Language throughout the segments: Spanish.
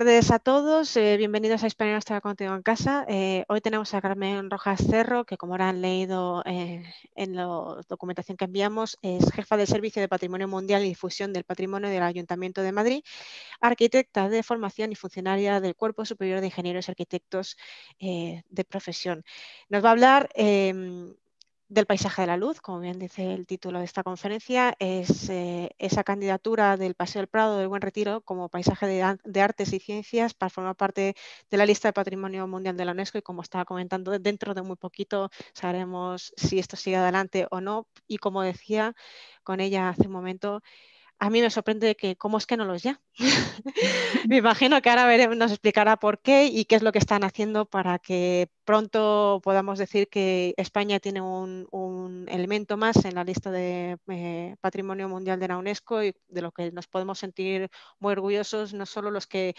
Buenas tardes a todos, eh, bienvenidos a España Nuestra Contigo en Casa. Eh, hoy tenemos a Carmen Rojas Cerro, que como habrán leído eh, en la documentación que enviamos, es jefa del Servicio de Patrimonio Mundial y Difusión del Patrimonio del Ayuntamiento de Madrid, arquitecta de formación y funcionaria del Cuerpo Superior de Ingenieros y Arquitectos de profesión. Nos va a hablar em, del paisaje de la luz, como bien dice el título de esta conferencia, es eh, esa candidatura del Paseo del Prado del Buen Retiro como paisaje de, artes y ciencias para formar parte de la lista de Patrimonio Mundial de la UNESCO y como estaba comentando, dentro de muy poquito sabremos si esto sigue adelante o no. Y como decía con ella hace un momento, a mí me sorprende que cómo es que no los ya. me imagino que ahora nos explicará por qué y qué es lo que están haciendo para que pronto podamos decir que España tiene un, elemento más en la lista de eh, Patrimonio Mundial de la UNESCO y de lo que nos podemos sentir muy orgullosos, no solo los que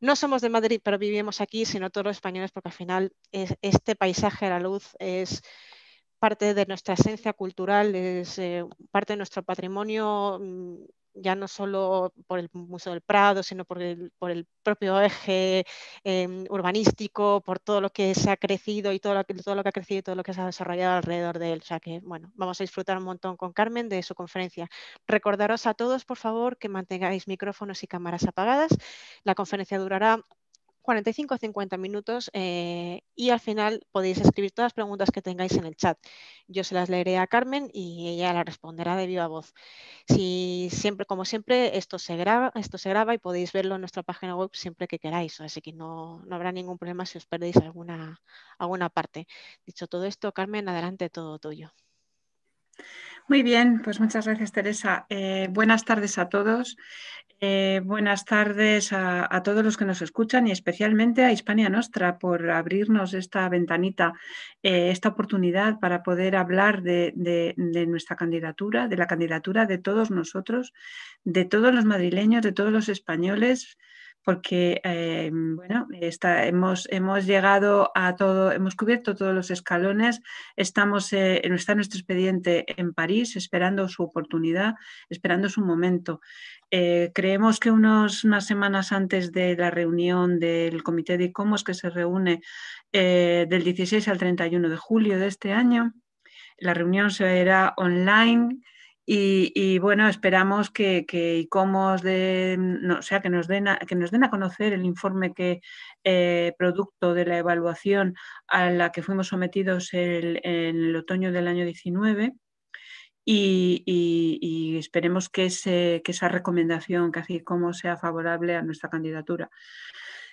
no somos de Madrid pero vivimos aquí, sino todos los españoles, porque al final este paisaje a la luz es parte de nuestra esencia cultural, es eh, parte de nuestro patrimonio mm, ya no solo por el Museo del Prado, sino por el, por el propio eje em, urbanístico, por todo lo que se ha crecido y todo lo, todo lo que ha crecido y todo lo que se ha desarrollado alrededor de él. O sea que, bueno, vamos a disfrutar un montón con Carmen de su conferencia. Recordaros a todos, por favor, que mantengáis micrófonos y cámaras apagadas. La conferencia durará 45 o 50 minutos eh, y al final podéis escribir todas las preguntas que tengáis en el chat. Yo se las leeré a Carmen y ella las responderá de viva voz. Si siempre, como siempre, esto se graba, esto se graba y podéis verlo en nuestra página web siempre que queráis, así que no, no habrá ningún problema si os perdéis alguna, alguna parte. Dicho todo esto, Carmen, adelante todo tuyo. Muy bien, pues muchas gracias Teresa. Eh, buenas tardes a todos. Eh, buenas tardes a, todos los que nos escuchan y especialmente a Hispania Nostra por abrirnos esta ventanita, eh, esta oportunidad para poder hablar de, nuestra candidatura, de la candidatura de todos nosotros, de todos los madrileños, de todos los españoles porque eh, bueno, hemos, hemos llegado a todo, hemos cubierto todos los escalones, estamos, eh, está nuestro expediente en París esperando su oportunidad, esperando su momento. Eh, creemos que unos, unas semanas antes de la reunión del Comité de ICOMOS que se reúne del 16 al 31 de julio de este año, la reunión será online y, bueno, esperamos que, que de, sea, que nos, den a, que nos den a conocer el informe que eh, producto de la evaluación a la que fuimos sometidos en el otoño del año 19 y, esperemos que, ese, que esa recomendación que hace sea favorable a nuestra candidatura.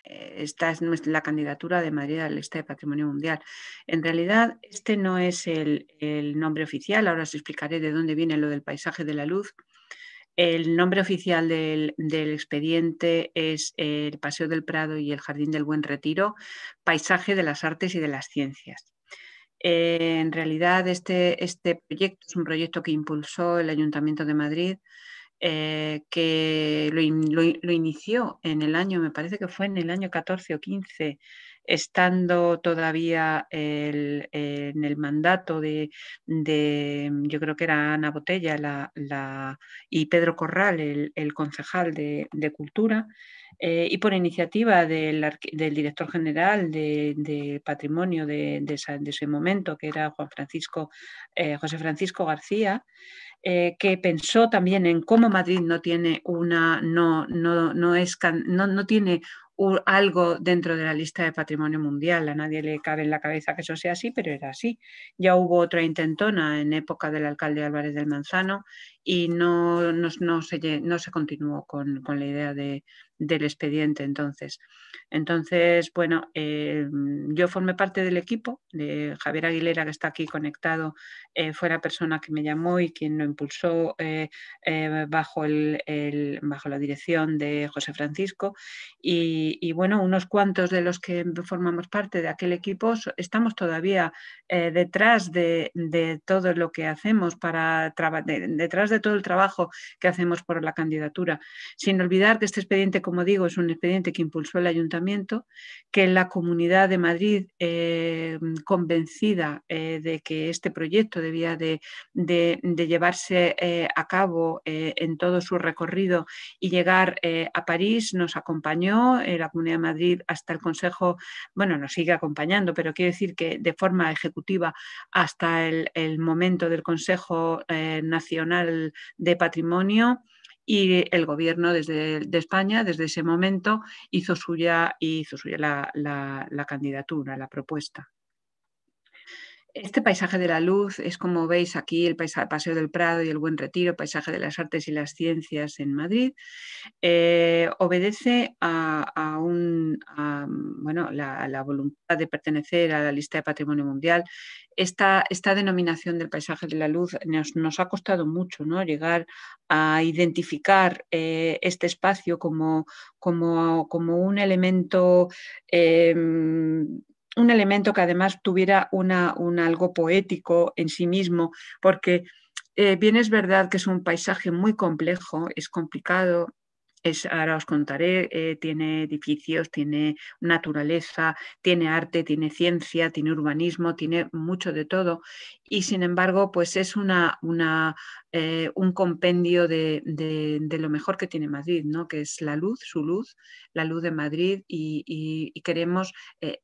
Eh, esta es la candidatura de Madrid a la lista de Patrimonio Mundial. En realidad, este no es el, nombre oficial, ahora os explicaré de dónde viene lo del paisaje de la luz. El nombre oficial del, expediente es el Paseo del Prado y el Jardín del Buen Retiro, Paisaje de las Artes y de las Ciencias. Eh, en realidad, este, este proyecto es un proyecto que impulsó el Ayuntamiento de Madrid eh, que lo, inició en el año, me parece que fue en el año 14 o 15, estando todavía en el mandato de, yo creo que era Ana Botella la, y Pedro Corral, el, concejal de, Cultura, eh, y por iniciativa del, director general de, Patrimonio de, ese momento, que era Juan Francisco, eh, José Francisco García, eh, que pensó también en cómo Madrid no tiene una, no, no, no, es, no, no tiene algo dentro de la lista de patrimonio mundial. A nadie le cabe en la cabeza que eso sea así, pero era así. Ya hubo otra intentona en época del alcalde Álvarez del Manzano y no, no, no, se, no se, continuó con, con la idea de, del expediente entonces. Entonces, bueno, eh, yo formé parte del equipo de Javier Aguilera, que está aquí conectado, eh, fue la persona que me llamó y quien lo impulsó eh, bajo, el, bajo la dirección de José Francisco. Y, bueno, unos cuantos de los que formamos parte de aquel equipo estamos todavía detrás de, todo lo que hacemos para detrás de todo el trabajo que hacemos por la candidatura. Sin olvidar que este expediente, como digo, es un expediente que impulsó el ayuntamiento, que la comunidad de Madrid, eh, convencida eh, de que este proyecto debía de, llevarse a cabo en todo su recorrido y llegar a París, nos acompañó la Comunidad de Madrid hasta el Consejo, bueno, nos sigue acompañando, pero quiero decir que de forma ejecutiva hasta el, momento del Consejo eh, Nacional de Patrimonio y el gobierno desde, de España desde ese momento hizo suya, hizo suya la candidatura, la propuesta. Este paisaje de la luz es como veis aquí el Paseo del Prado y el Buen Retiro, paisaje de las artes y las ciencias en Madrid. Eh, obedece a, un, bueno, la, voluntad de pertenecer a la lista de Patrimonio Mundial. Esta, esta denominación del paisaje de la luz nos, ha costado mucho ¿no? llegar a identificar eh, este espacio como, como, como, un elemento em, un elemento que además tuviera una, un algo poético en sí mismo, porque eh, bien es verdad que es un paisaje muy complejo, es complicado, ahora os contaré, eh, tiene edificios, tiene naturaleza, tiene arte, tiene ciencia, tiene urbanismo, tiene mucho de todo. Y sin embargo, pues es una, eh, un compendio de, lo mejor que tiene Madrid, ¿no? que es la luz, su luz, la luz de Madrid, y, queremos eh,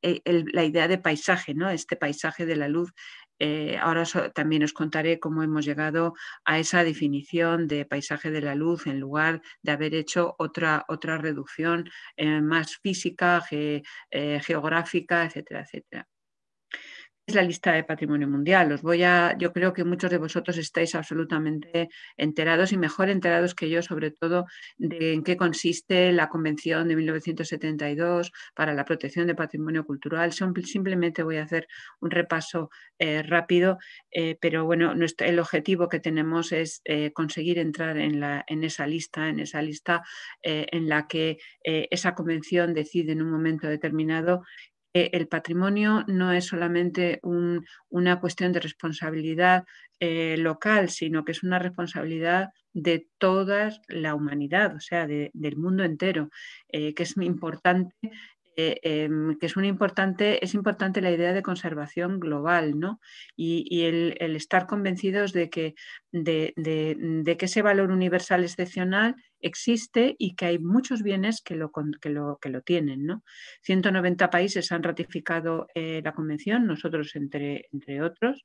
la idea de paisaje, ¿no? este paisaje de la luz eh, ahora también os contaré cómo hemos llegado a esa definición de paisaje de la luz en lugar de haber hecho otra, otra reducción eh, más física, eh, geográfica, etcétera, etcétera la lista de patrimonio mundial. Os voy a, yo creo que muchos de vosotros estáis absolutamente enterados y mejor enterados que yo, sobre todo, de en qué consiste la Convención de 1972 para la protección de patrimonio cultural. Simplemente voy a hacer un repaso eh, rápido, eh, pero bueno, el objetivo que tenemos es eh, conseguir entrar en, la, en, esa lista, en esa lista en la que esa convención decide en un momento determinado el patrimonio no es solamente una cuestión de responsabilidad eh, local, sino que es una responsabilidad de toda la humanidad, o sea, del mundo entero, eh, que es importante eh, em, que es, un importante, es importante la idea de conservación global, ¿no? Y, el, estar convencidos de que, de, que ese valor universal excepcional existe y que hay muchos bienes que lo, que lo, que lo tienen, ¿no? 190 países han ratificado eh, la convención, nosotros entre, entre otros,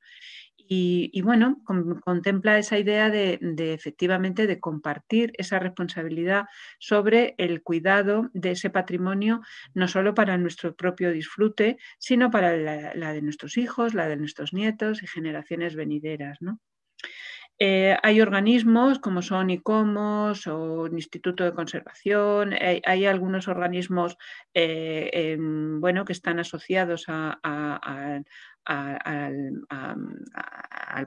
y, bueno, contempla esa idea de, efectivamente de compartir esa responsabilidad sobre el cuidado de ese patrimonio, no solo para nuestro propio disfrute, sino para la, de nuestros hijos, la de nuestros nietos y generaciones venideras. Eh, hay organismos como son ICOMOS o Instituto de Conservación, hay, algunos organismos eh, bueno, que están asociados a, al,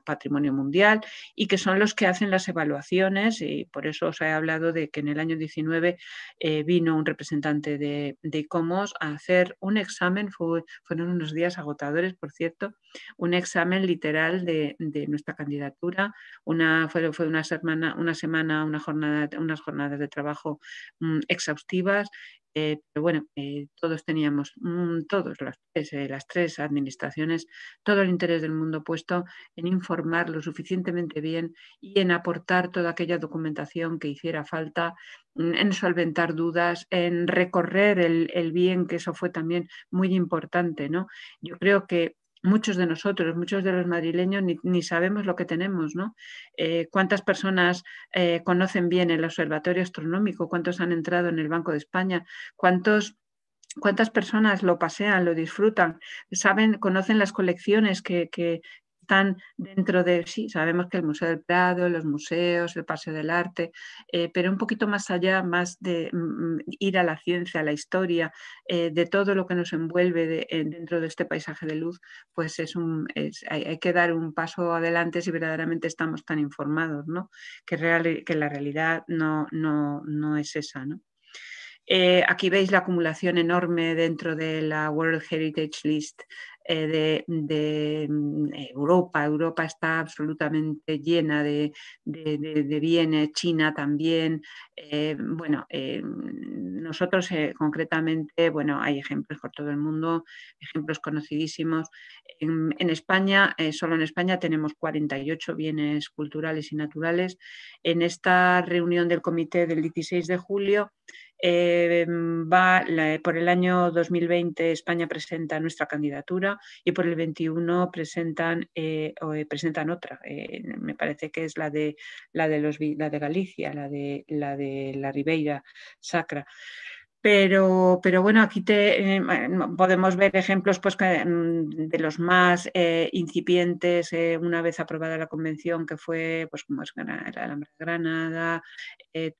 patrimonio mundial y que son los que hacen las evaluaciones y por eso os he hablado de que en el año 19 eh, vino un representante de, de, ICOMOS a hacer un examen, fueron unos días agotadores, por cierto, un examen literal de, nuestra candidatura, una, fue, fue una, semana, una semana, una jornada, unas jornadas de trabajo mm, exhaustivas eh, pero bueno, eh, todos teníamos, mm, todos eh, las tres, administraciones, todo el interés del mundo puesto en informar lo suficientemente bien y en aportar toda aquella documentación que hiciera falta, mm, en solventar dudas, en recorrer el, el bien, que eso fue también muy importante. ¿no? Yo creo que muchos de nosotros, muchos de los madrileños, ni, sabemos lo que tenemos, ¿no? Eh, ¿Cuántas personas eh, conocen bien el Observatorio Astronómico? ¿Cuántos han entrado en el Banco de España? ¿Cuántos ¿Cuántas personas lo pasean, lo disfrutan? ¿Saben, conocen las colecciones que, están dentro de, sí, sabemos que el Museo del Prado, los museos, el Paseo del Arte, eh, pero un poquito más allá, más de mm, mm, ir a la ciencia, a la historia, eh, de todo lo que nos envuelve eh, dentro de este paisaje de luz, pues es un, hay, que dar un paso adelante si verdaderamente estamos tan informados, ¿no? que, real, que la realidad no, no, no es esa. ¿no? Aquí veis la acumulación enorme dentro de la World Heritage List eh, de, mm, Europa. Europa está absolutamente llena de, bienes, China también. Eh, bueno, nosotros concretamente, bueno, hay ejemplos por todo el mundo, ejemplos conocidísimos. En España, solo en España tenemos 48 bienes culturales y naturales. En esta reunión del comité del 16 de julio, eh, va por el año 2020 España presenta nuestra candidatura y por el 21 presentan, eh, eh, presentan otra. me parece que es la de la de los la de Galicia, la de la de la Ribeira Sacra. Pero, pero bueno, aquí te, eh, podemos ver ejemplos pues, mm, de los más eh, incipientes eh, una vez aprobada la convención, que fue pues, como es la Alhambra de Granada,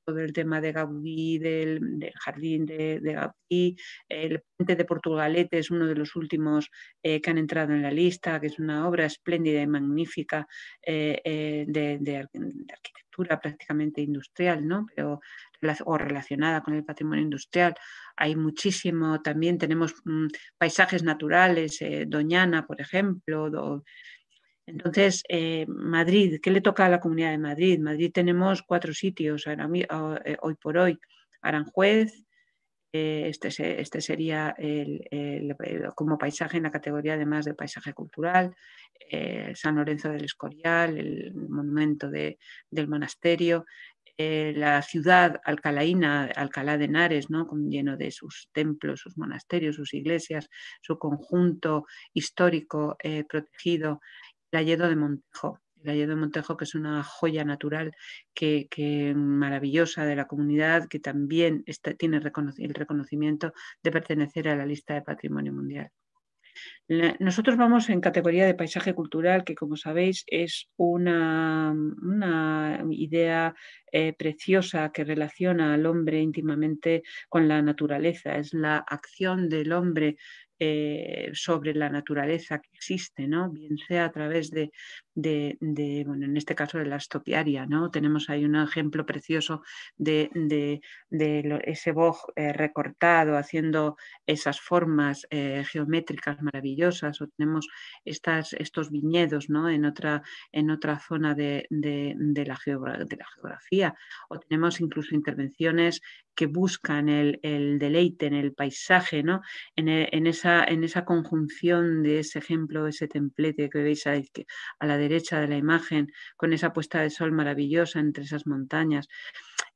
todo el tema de Gaudí, del, jardín de, Gaudí, el puente de Portugalete es uno de los últimos que han entrado en la lista, que es una obra espléndida y magnífica de, de arquitectura prácticamente industrial, ¿no? pero o relacionada con el patrimonio industrial. Hay muchísimo, también tenemos mm, paisajes naturales, eh, Doñana, por ejemplo. entonces, eh, Madrid, ¿qué le toca a la Comunidad de Madrid? Madrid tenemos cuatro sitios eh, hoy por hoy. Aranjuez, este, este, sería el, como paisaje en la categoría además de paisaje cultural, San Lorenzo del Escorial, el monumento del monasterio, eh, la ciudad alcalaína, Alcalá de Henares, ¿no? lleno de sus templos, sus monasterios, sus iglesias, su conjunto histórico eh, protegido, el Alledo de Montejo. El de Montejo, que es una joya natural que, maravillosa de la comunidad, que también tiene el reconocimiento de pertenecer a la lista de Patrimonio Mundial. Nosotros vamos en categoría de paisaje cultural, que como sabéis es una, idea eh, preciosa que relaciona al hombre íntimamente con la naturaleza. Es la acción del hombre eh, sobre la naturaleza que existe, ¿no? bien sea a través de, bueno, en este caso de la estopiaria. ¿no? Tenemos ahí un ejemplo precioso de, ese boj eh, recortado haciendo esas formas eh, geométricas maravillosas o tenemos estas, estos viñedos ¿no? en, otra, en otra zona de, la geografía o tenemos incluso intervenciones que buscan el, deleite en el paisaje, ¿no? En, esa, en, esa, conjunción de ese ejemplo, ese templete que veis ahí, a la derecha de la imagen, con esa puesta de sol maravillosa entre esas montañas.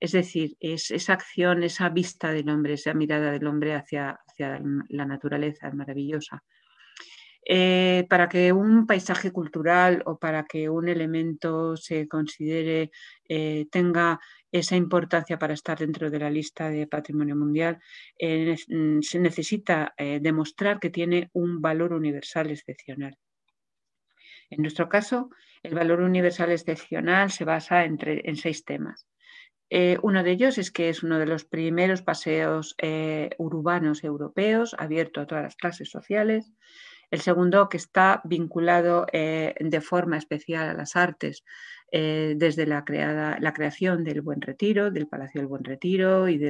Es decir, es esa acción, esa vista del hombre, esa mirada del hombre hacia, hacia la naturaleza maravillosa. Eh, para que un paisaje cultural o para que un elemento se considere eh, tenga esa importancia para estar dentro de la lista de patrimonio mundial, eh, se necesita demostrar que tiene un valor universal excepcional. En nuestro caso, el valor universal excepcional se basa en seis temas. uno de ellos es que es uno de los primeros paseos urbanos europeos abierto a todas las clases sociales. El segundo, que está vinculado eh, de forma especial a las artes, eh, desde la, creada, la, creación del Buen Retiro, del Palacio del Buen Retiro, y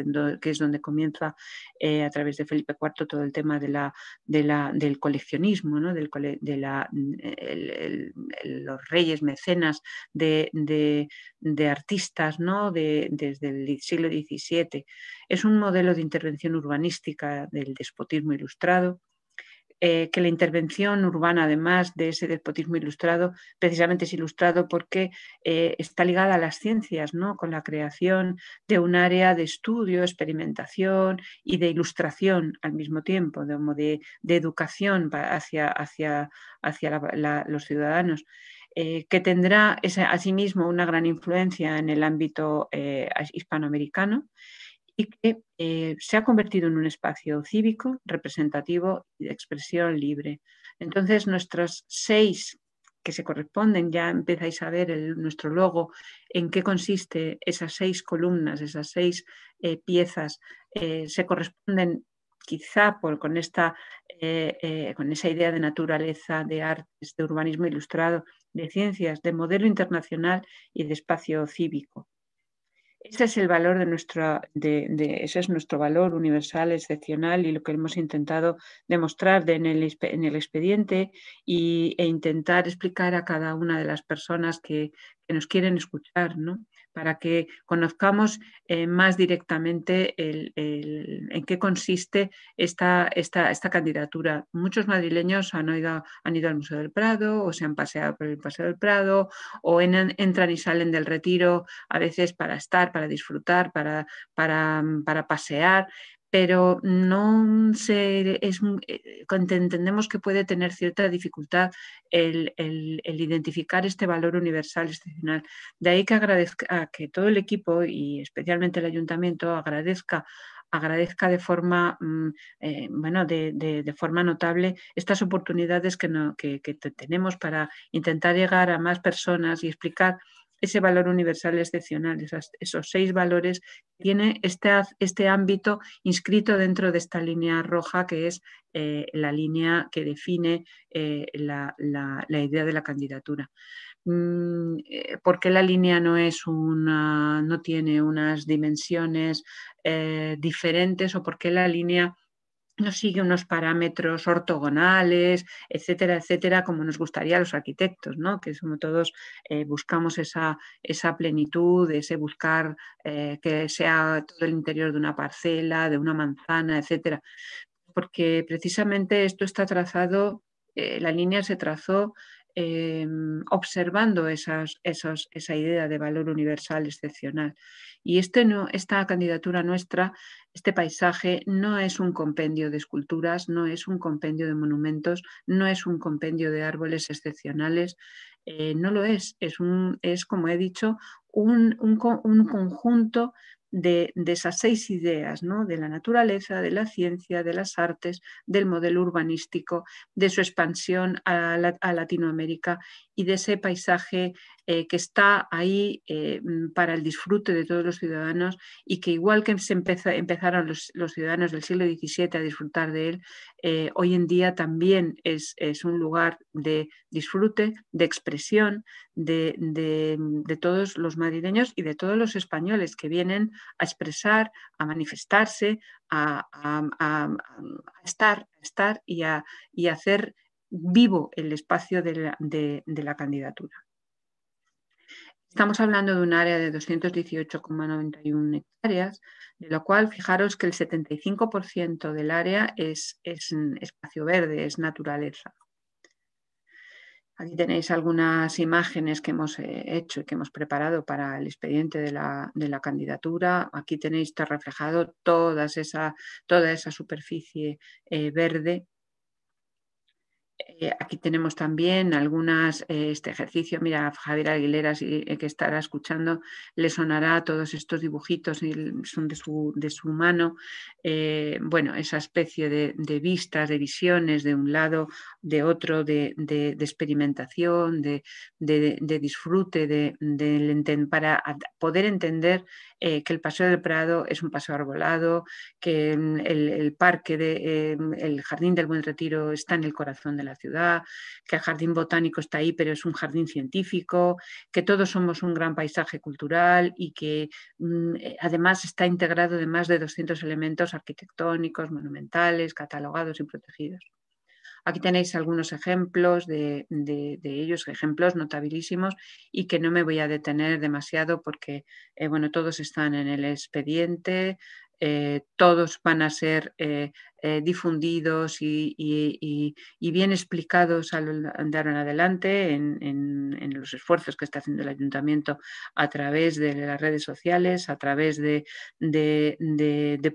que es donde comienza eh, a través de Felipe IV todo el tema de del coleccionismo, del, de la, los reyes mecenas de, artistas ¿no? desde el siglo XVII. Es un modelo de intervención urbanística del despotismo ilustrado eh, que la intervención urbana, además de ese despotismo ilustrado, precisamente es ilustrado porque eh, está ligada a las ciencias, ¿no? con la creación de un área de estudio, experimentación y de ilustración al mismo tiempo, de, educación hacia, hacia, hacia los ciudadanos. Eh, que tendrá asimismo una gran influencia en el ámbito hispanoamericano y que eh, se ha convertido en un espacio cívico, representativo y de expresión libre. Entonces, nuestros seis que se corresponden, ya empezáis a ver nuestro logo, en qué consiste esas seis columnas, esas seis eh, piezas, eh, se corresponden quizá con, esta, con esa idea de naturaleza, de artes, de urbanismo ilustrado, de ciencias, de modelo internacional y de espacio cívico. Ese es el valor de nuestra, de, ese es nuestro valor universal, excepcional y lo que hemos intentado demostrar en, el, en, el, expediente y, e intentar explicar a cada una de las personas que, que nos quieren escuchar, ¿no? Para que conozcamos eh, más directamente en qué consiste esta, esta, esta, candidatura. Muchos madrileños han, ido, han ido al Museo del Prado o se han paseado por el Paseo del Prado o entran y salen del retiro a veces para estar, para disfrutar, para, para, para pasear, pero no se es, eh, entendemos que puede tener cierta dificultad el, identificar este valor universal excepcional. De ahí que agradezca que todo el equipo y especialmente el ayuntamiento agradezca agradezca de forma, mm, eh, bueno, de, forma notable estas oportunidades que, que tenemos para intentar llegar a más personas y explicar ese valor universal excepcional, esos seis valores, tiene este, este ámbito inscrito dentro de esta línea roja que es eh, la línea que define eh, la, idea de la candidatura. Mm, eh, ¿Por qué la línea no, es una, no tiene unas dimensiones diferentes o por qué la línea no sigue unos parámetros ortogonales, etcétera, etcétera, como nos gustaría a los arquitectos, ¿no? que somos todos eh, buscamos esa, esa, plenitud, ese buscar eh, que sea todo el interior de una parcela, de una manzana, etcétera. Porque precisamente esto está trazado, eh, la línea se trazó Em, observando esas, esa idea de valor universal excepcional. Y este no, esta candidatura nuestra, este paisaje, no es un compendio de esculturas, no es un compendio de monumentos, no es un compendio de árboles excepcionales, eh, no lo es, es, un, es como he dicho, un, un, un conjunto de, esas seis ideas, ¿no? de la naturaleza, de la ciencia, de las artes, del modelo urbanístico, de su expansión a, Latinoamérica y de ese paisaje eh, que está ahí eh, mm, para el disfrute de todos los ciudadanos y que igual que se empezaron los, ciudadanos del siglo XVII a disfrutar de él, eh, hoy en día también es, un lugar de disfrute, de expresión de, de, todos los madrileños y de todos los españoles que vienen a expresar, a manifestarse, a, estar, estar y a, y hacer vivo el espacio de la, candidatura. Estamos hablando de un área de 218,91 hectáreas, de lo cual fijaros que el 75% del área es, es, espacio verde, es naturaleza. Aquí tenéis algunas imágenes que hemos eh, hecho y que hemos preparado para el expediente de la, candidatura. Aquí tenéis reflejado toda esa, toda esa superficie eh, verde eh, aquí tenemos también algunas, eh, este ejercicio, mira, Javier Aguilera, eh, que estará escuchando, le sonará todos estos dibujitos, son de su, mano, bueno, esa especie de, vistas, de visiones de un lado, de otro, de, experimentación, de, disfrute, de, para poder entender que el Paseo del Prado es un paseo arbolado, que mm, el, parque, de, el Jardín del Buen Retiro está en el corazón de la ciudad, que el jardín botánico está ahí, pero es un jardín científico, que todos somos un gran paisaje cultural y que mm, eh, además está integrado de más de 200 elementos arquitectónicos, monumentales, catalogados y protegidos. Aquí tenéis algunos ejemplos de, ellos, ejemplos notabilísimos y que no me voy a detener demasiado porque eh, bueno, todos están en el expediente, eh, todos van a ser eh, difundidos y, bien explicados de ahora en adelante en, los esfuerzos que está haciendo el ayuntamiento a través de las redes sociales, a través de,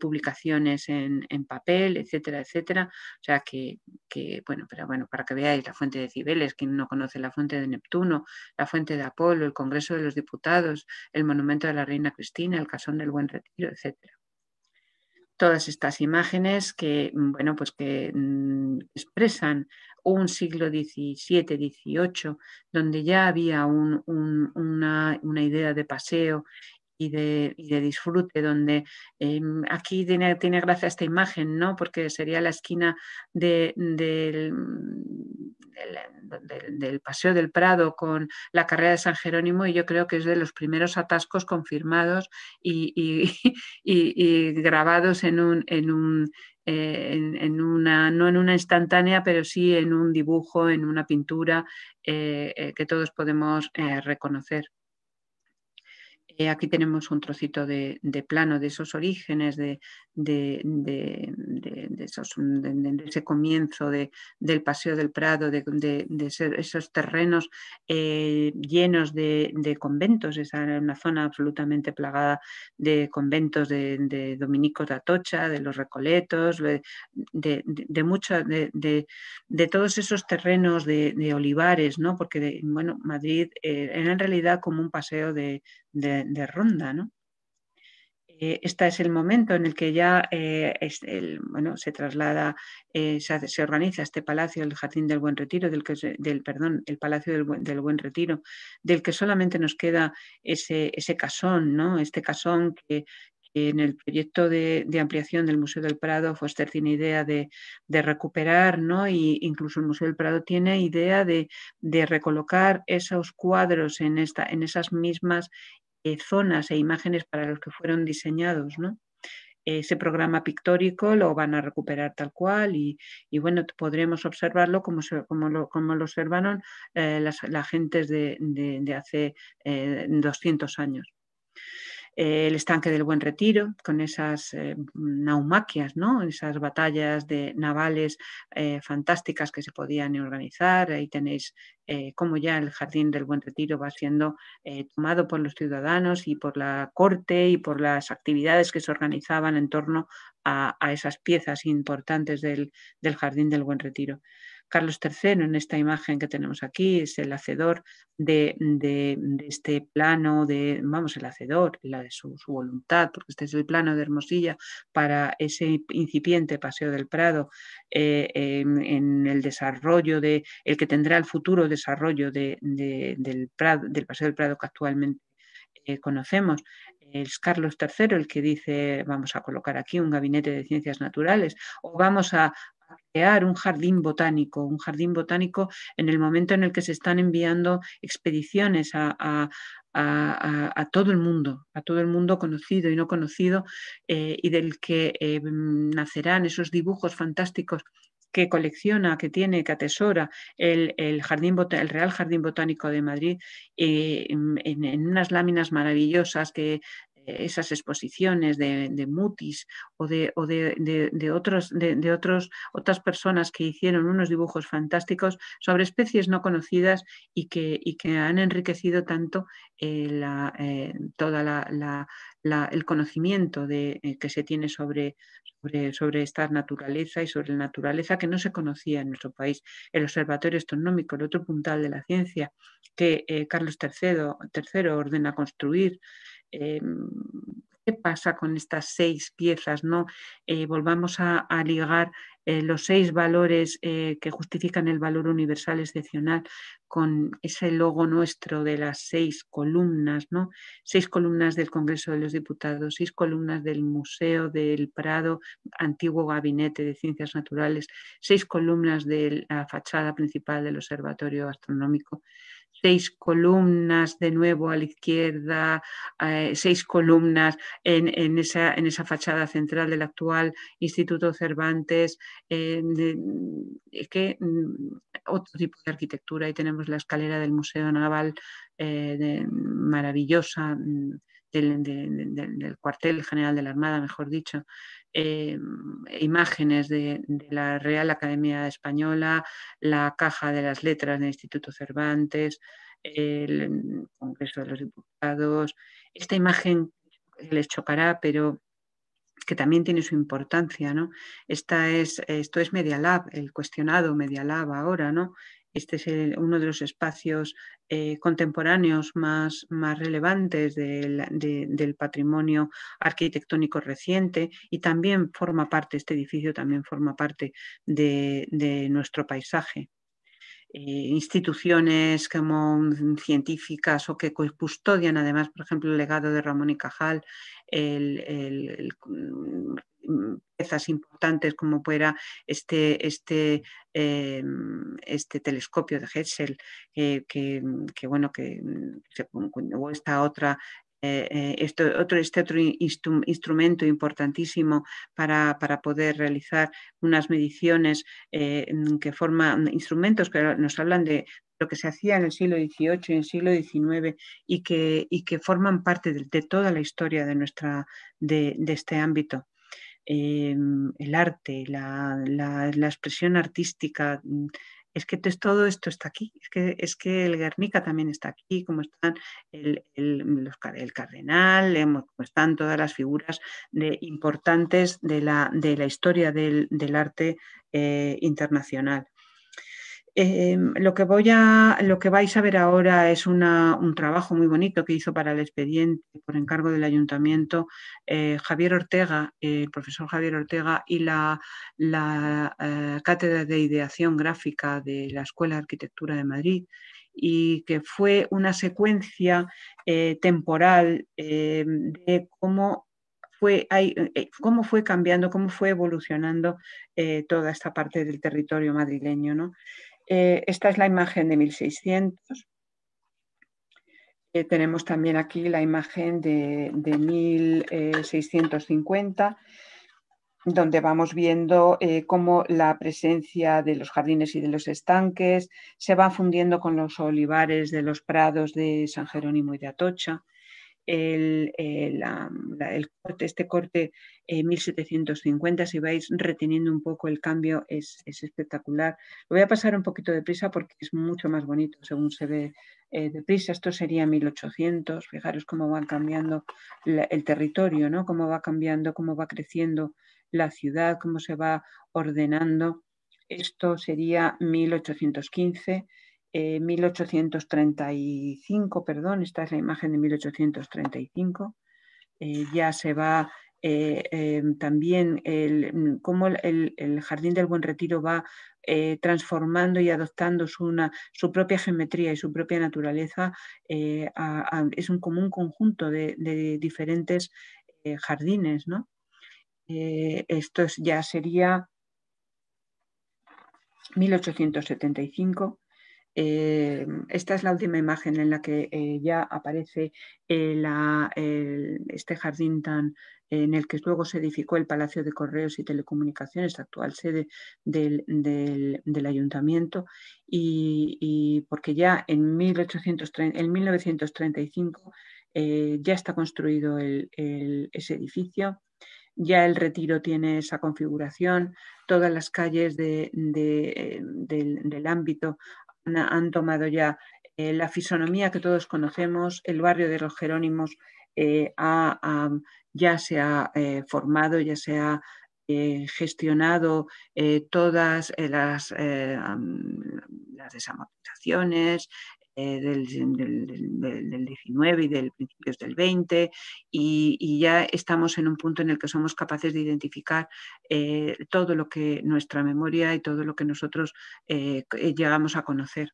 publicaciones en, papel, etcétera, etcétera. O sea que, bueno, pero bueno, para que veáis la fuente de Cibeles, quien no conoce la fuente de Neptuno, la fuente de Apolo, el Congreso de los Diputados, el monumento de la Reina Cristina, el Casón del Buen Retiro, etcétera todas estas imágenes que, mm, bueno, pues que mm, expresan un siglo XVII, XVIII, donde ya había una, idea de paseo y de, disfrute, donde em, aquí tiene, tiene, gracia esta imagen, ¿no? porque sería la esquina del, del, Paseo del Prado con la carrera de San Jerónimo y yo creo que es de los primeros atascos confirmados y, grabados en un... En un eh, en, una, no en una instantánea, pero sí en un dibujo, en una pintura eh, eh, que todos podemos reconocer. Eh, aquí tenemos un trocito de, plano de esos orígenes, de, ese comienzo del Paseo del Prado, de, esos terrenos eh, llenos de, conventos. Era una zona absolutamente plagada de conventos de, dominicos de Atocha, de los Recoletos, de, de, todos esos terrenos de, olivares, ¿no? porque bueno, Madrid eh, era en realidad como un paseo de, de, ronda, ¿no? Eh, este es el momento en el que ya eh, bueno, se traslada, eh, se, organiza este palacio, el Jardín del Buen Retiro, del, que, del perdón, el Palacio del Buen, Retiro, del que solamente nos queda ese, ese casón, ¿no? Este casón que, en el proyecto de, ampliación del Museo del Prado, Foster tiene idea de, recuperar, ¿no? Y incluso el Museo del Prado tiene idea de, recolocar esos cuadros en, esta, en esas mismas eh, zonas e imágenes para los que fueron diseñados. Ese programa pictórico lo van a recuperar tal cual y, bueno, podremos observarlo como, como, lo, observaron eh, las, gentes de, hace 200 eh, años el estanque del Buen Retiro, con esas eh, naumaquias, ¿no? esas batallas de navales eh, fantásticas que se podían organizar. Ahí tenéis eh, cómo ya el Jardín del Buen Retiro va siendo tomado por los ciudadanos y por la corte y por las actividades que se organizaban en torno a, esas piezas importantes del Jardín del Buen Retiro. Carlos III, en esta imagen que tenemos aquí, es el hacedor de, este plano, de, vamos, el hacedor, la de su, voluntad, porque este es el plano de Hermosilla para ese incipiente Paseo del Prado, eh, en, el desarrollo de, el que tendrá el futuro desarrollo del, Prado, del Paseo del Prado que actualmente eh, conocemos. Es Carlos III el que dice, vamos a colocar aquí un gabinete de ciencias naturales o vamos a, crear un jardín botánico, un jardín botánico en el momento en el que se están enviando expediciones a, todo el mundo, a todo el mundo conocido y no conocido, eh, y del que eh, nacerán esos dibujos fantásticos que colecciona, que tiene, que atesora el, jardín, el Real Jardín Botánico de Madrid eh, en, unas láminas maravillosas que esas exposiciones de, Mutis o, de, otros, de, otras personas que hicieron unos dibujos fantásticos sobre especies no conocidas y que, han enriquecido tanto eh, eh, toda el conocimiento de, eh, que se tiene sobre, sobre, sobre, esta naturaleza y sobre la naturaleza que no se conocía en nuestro país. El Observatorio Astronómico, el otro puntal de la ciencia que Carlos III, III ordena construir Em, ¿Qué pasa con estas seis piezas? ¿no? Eh, volvamos a, ligar eh, los seis valores eh, que justifican el valor universal excepcional con ese logo nuestro de las seis columnas, ¿no? Seis columnas del Congreso de los Diputados, seis columnas del Museo del Prado, antiguo gabinete de ciencias naturales, seis columnas de la fachada principal del Observatorio Astronómico seis columnas de nuevo a la izquierda, eh, seis columnas en, esa, en, esa, fachada central del actual Instituto Cervantes, eh, que, mm, otro tipo de arquitectura. y tenemos la escalera del Museo Naval eh, maravillosa. Mm, del, cuartel general de la Armada, mejor dicho, eh, imágenes de, la Real Academia Española, la Caja de las Letras del Instituto Cervantes, el Congreso de los Diputados. Esta imagen les chocará, pero que también tiene su importancia, ¿no? Esta es, esto es Media Lab, el cuestionado Media Lab ahora, ¿no? Este es uno de los espacios eh, contemporáneos más, más relevantes del, patrimonio arquitectónico reciente y también forma parte, este edificio también forma parte de, nuestro paisaje. instituciones como científicas o que custodian además, por ejemplo, el legado de Ramón y Cajal, el, piezas importantes como fuera este, este, em, este telescopio de Herschel, que, bueno, que, o esta otra eh, eh, este otro, este otro instrumento importantísimo para, poder realizar unas mediciones eh, que forman instrumentos que nos hablan de lo que se hacía en el siglo XVIII y en el siglo XIX y que, y que forman parte de, toda la historia de, nuestra, de, este ámbito. El arte, la, la, expresión artística, es que todo esto está aquí, es que, es que el Guernica también está aquí, como están el, el, cardenal, como están todas las figuras de, importantes de la, de la historia del, arte eh, internacional. Em, lo, que vais a ver ahora es un trabajo muy bonito que hizo para el expediente por encargo del ayuntamiento eh, Javier Ortega, el profesor Javier Ortega y la, eh, cátedra de ideación gráfica de la Escuela de Arquitectura de Madrid y que fue una secuencia eh, temporal de cómo fue, cómo fue cambiando, cómo fue evolucionando toda esta parte del territorio madrileño. ¿no? Eh, esta es la imagen de 1600. Eh, tenemos también aquí la imagen de, 1650, donde vamos viendo eh, cómo la presencia de los jardines y de los estanques se va fundiendo con los olivares de los prados de San Jerónimo y de Atocha el, corte, este corte 1750, si vais reteniendo un poco el cambio, es, espectacular. Lo voy a pasar un poquito de prisa porque es mucho más bonito según se ve eh, de prisa. Esto sería 1800, fijaros cómo van cambiando el territorio, ¿no? cómo va cambiando, cómo va creciendo la ciudad, cómo se va ordenando. Esto sería 1815 1835, eh, perdón, esta es la imagen de 1835, eh, ya se va eh, también el, mm, cómo el, Jardín del Buen Retiro va transformando y adoptando su, su, propia geometría y su propia naturaleza, es un común conjunto de, diferentes jardines. ¿no? esto ya sería 1875 eh, esta es la última imagen en la que eh, ya aparece eh, este jardín tan, en el que luego se edificó el Palacio de Correos y Telecomunicaciones, actual sede del, ayuntamiento, y, porque ya en, 1830, en 1935 ya está construido ese edificio ya el retiro tiene esa configuración, todas las calles del, ámbito han tomado ya eh, la fisonomía que todos conocemos, el barrio de los Jerónimos eh, ya se ha eh, formado, ya se ha gestionado todas las, las desamortizaciones, del, 19 y del principios del 20 y, ya estamos en un punto en el que somos capaces de identificar eh, todo lo que nuestra memoria y todo lo que nosotros eh, eh, llegamos a conocer.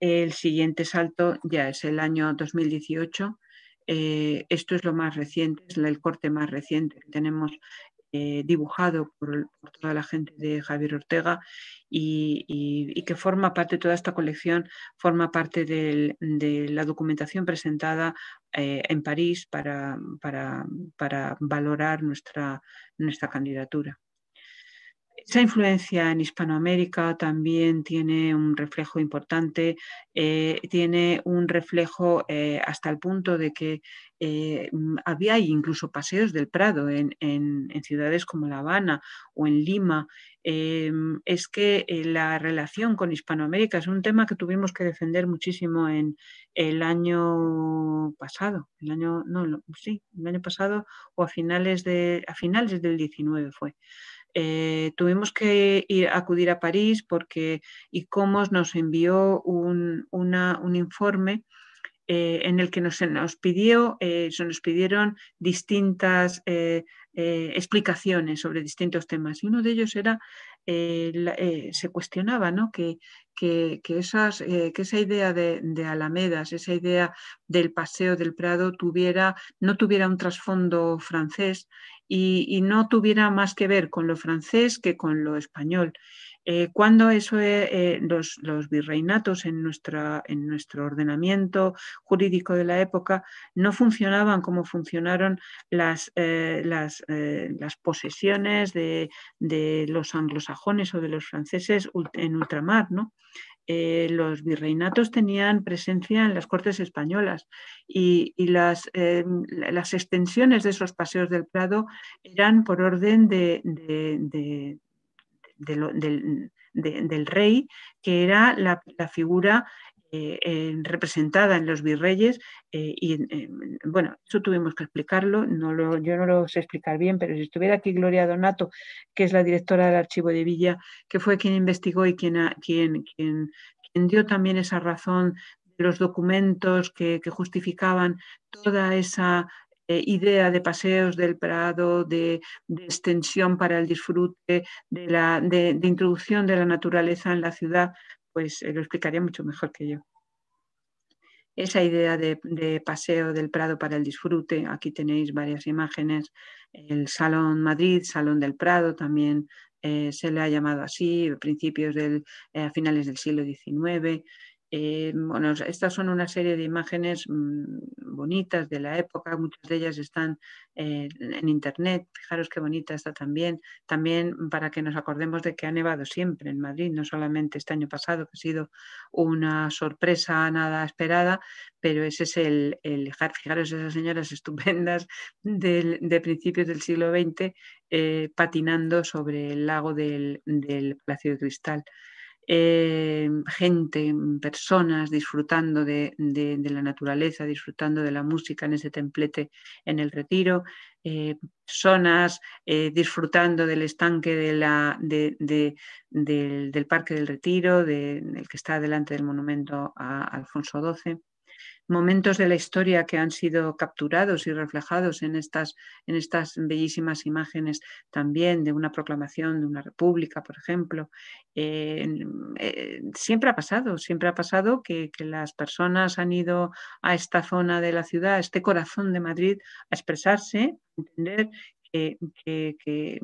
El siguiente salto ya es el año 2018. esto es lo más reciente, es el corte más reciente que tenemos eh, dibujado por, toda la gente de Javier Ortega y, que forma parte, toda esta colección forma parte de la documentación presentada eh, en París para, para, valorar nuestra, nuestra candidatura. Esa influencia en Hispanoamérica también tiene un reflejo importante, eh, tiene un reflejo eh, hasta el punto de que eh, mm, había incluso paseos del Prado en, ciudades como La Habana o en Lima. es que la relación con Hispanoamérica es un tema que tuvimos que defender muchísimo en el año pasado, el año, no, sí, el año pasado o a finales, de, a finales del 19 fue. Eh, tuvimos que ir, acudir a París porque ICOMOS nos envió un, informe eh, en el que nos, nos pidió, eh, se nos pidieron distintas explicaciones sobre distintos temas. Y uno de ellos era, se cuestionaba ¿no? que, que, esas, que, esa idea de, Alamedas, esa idea del paseo del Prado tuviera, no tuviera un trasfondo francés y, no tuviera más que ver con lo francés que con lo español. Eh, cuando eso, eh, los, virreinatos en, nuestra, en nuestro ordenamiento jurídico de la época no funcionaban como funcionaron las, eh, las, las posesiones de, de, los anglosajones o de los franceses en ultramar, ¿no? Los virreinatos tenían presencia en las cortes españolas y, las, las, extensiones de esos paseos del Prado eran por orden de, del, rey, que era la, figura eh, representada en los virreyes eh, y bueno, eso tuvimos que explicarlo, no yo no lo sé explicar bien, pero si estuviera aquí Gloria Donato, que es la directora del Archivo de Villa, que fue quien investigó y quien, quien, quien, dio también esa razón de los documentos que, justificaban toda esa eh, idea de paseos del Prado, de, extensión para el disfrute, de, la, de, introducción de la naturaleza en la ciudad, pues eh, lo explicaría mucho mejor que yo. Esa idea de, paseo del Prado para el disfrute, aquí tenéis varias imágenes, el Salón Madrid, Salón del Prado también eh, se le ha llamado así, principios del, a finales del siglo XIX, eh, bueno, estas son una serie de imágenes mm, bonitas de la época, muchas de ellas están eh, en internet. Fijaros qué bonita está también. También para que nos acordemos de que ha nevado siempre en Madrid, no solamente este año pasado, que ha sido una sorpresa nada esperada, pero ese es el, el fijaros esas señoras estupendas de principios del siglo XX eh, patinando sobre el lago del, del Palacio de Cristal. Eh, gente, mm, personas disfrutando de, la naturaleza, disfrutando de la música en ese templete en el retiro, eh, personas eh, disfrutando del estanque de la, del, Parque del Retiro, del que está delante del monumento a Alfonso XII momentos de la historia que han sido capturados y reflejados en estas, en estas bellísimas imágenes también de una proclamación de una república, por ejemplo. Eh, siempre ha pasado, siempre ha pasado que, que, las personas han ido a esta zona de la ciudad, a este corazón de Madrid, a expresarse, a entender que,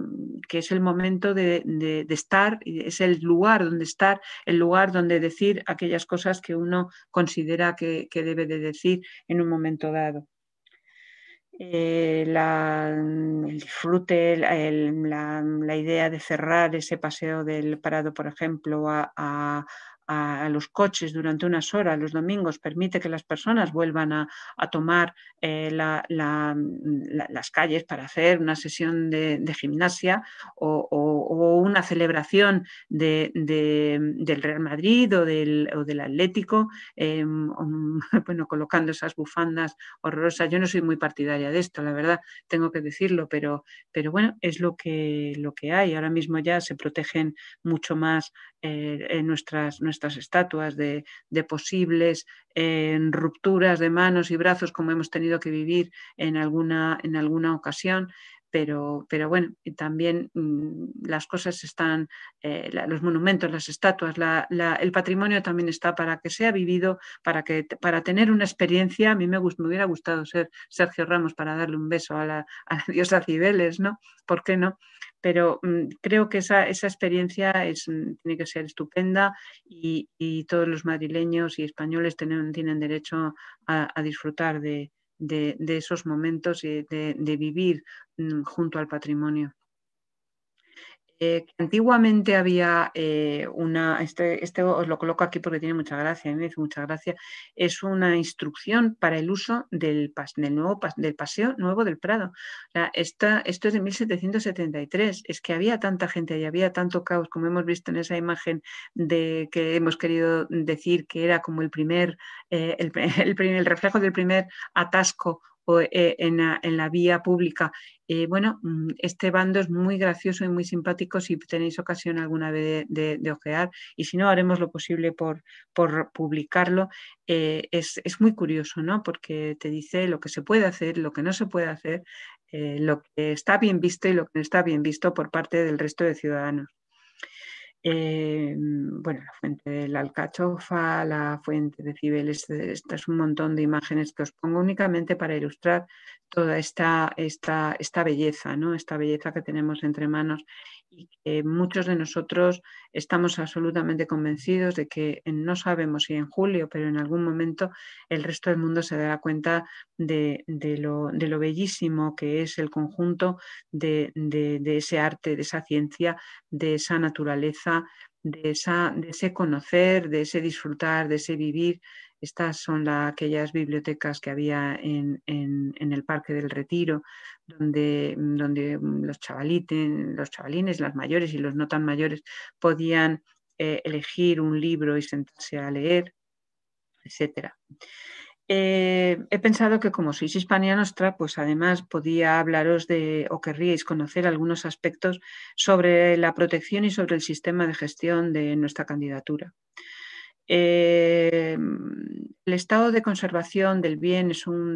es el momento de, estar, es el lugar donde estar, el lugar donde decir aquellas cosas que uno considera que, debe de decir en un momento dado. Eh, el disfrute, la, idea de cerrar ese paseo del parado, por ejemplo, a, los coches durante unas horas los domingos permite que las personas vuelvan a, tomar eh, las calles para hacer una sesión de, gimnasia o, una celebración del Real Madrid o del, del Atlético, em, bueno, colocando esas bufandas horrorosas. Yo no soy muy partidaria de esto, la verdad, tengo que decirlo, pero, pero bueno, es lo que, lo que hay. Ahora mismo ya se protegen mucho más eh, nuestras, nuestras estatuas de, posibles rupturas de manos y brazos como hemos tenido que vivir en alguna, en alguna ocasión. Pero, pero, bueno, también mm, las cosas están, eh, los monumentos, las estatuas, el patrimonio también está para que sea vivido, para, que, para tener una experiencia. A mí me, me hubiera gustado ser Sergio Ramos para darle un beso a la, a la diosa Cibeles, ¿no? ¿Por qué no? Pero mm, creo que esa, experiencia mm, tiene que ser estupenda y, todos los madrileños y españoles tienen, tienen derecho a, disfrutar de, esos momentos y de, vivir mm, junto al patrimonio. Eh, antiguamente había eh, una, este, este, os lo coloco aquí porque tiene mucha gracia, me hizo mucha gracia, es una instrucción para el uso del, del, nuevo, del paseo nuevo del Prado. esto es de 1773, es que había tanta gente y había tanto caos, como hemos visto en esa imagen de que hemos querido decir que era como el primer, eh, el, el reflejo del primer atasco eh, en, la, vía pública. Eh, bueno, mm, este bando es muy gracioso y muy simpático si tenéis ocasión alguna vez de, ojear y si no, haremos lo posible por, publicarlo. Eh, es, muy curioso, ¿no? Porque te dice lo que se puede hacer, lo que no se puede hacer. lo que está bien visto y lo que no está bien visto por parte del resto de ciudadanos. Eh, bueno, la fuente de la alcachofa, la fuente de Cibeles, este es un montón de imágenes que os pongo únicamente para ilustrar toda esta, esta, esta belleza, ¿no? esta belleza que tenemos entre manos y que muchos de nosotros estamos absolutamente convencidos de que no sabemos si en julio, pero en algún momento el resto del mundo se dará cuenta de, lo, bellísimo que es el conjunto de, ese arte, de esa ciencia, de esa naturaleza, de, ese conocer, de ese disfrutar, de ese vivir estas son aquellas bibliotecas que había en, el Parque del Retiro, donde, donde los, los chavalines, las mayores y los no tan mayores podían eh, elegir un libro y sentarse a leer, etc. Eh, he pensado que como sois Hispania Nostra, pues además podía hablaros de o querríais conocer algunos aspectos sobre la protección y sobre el sistema de gestión de nuestra candidatura. Eh, el estado de conservación del bien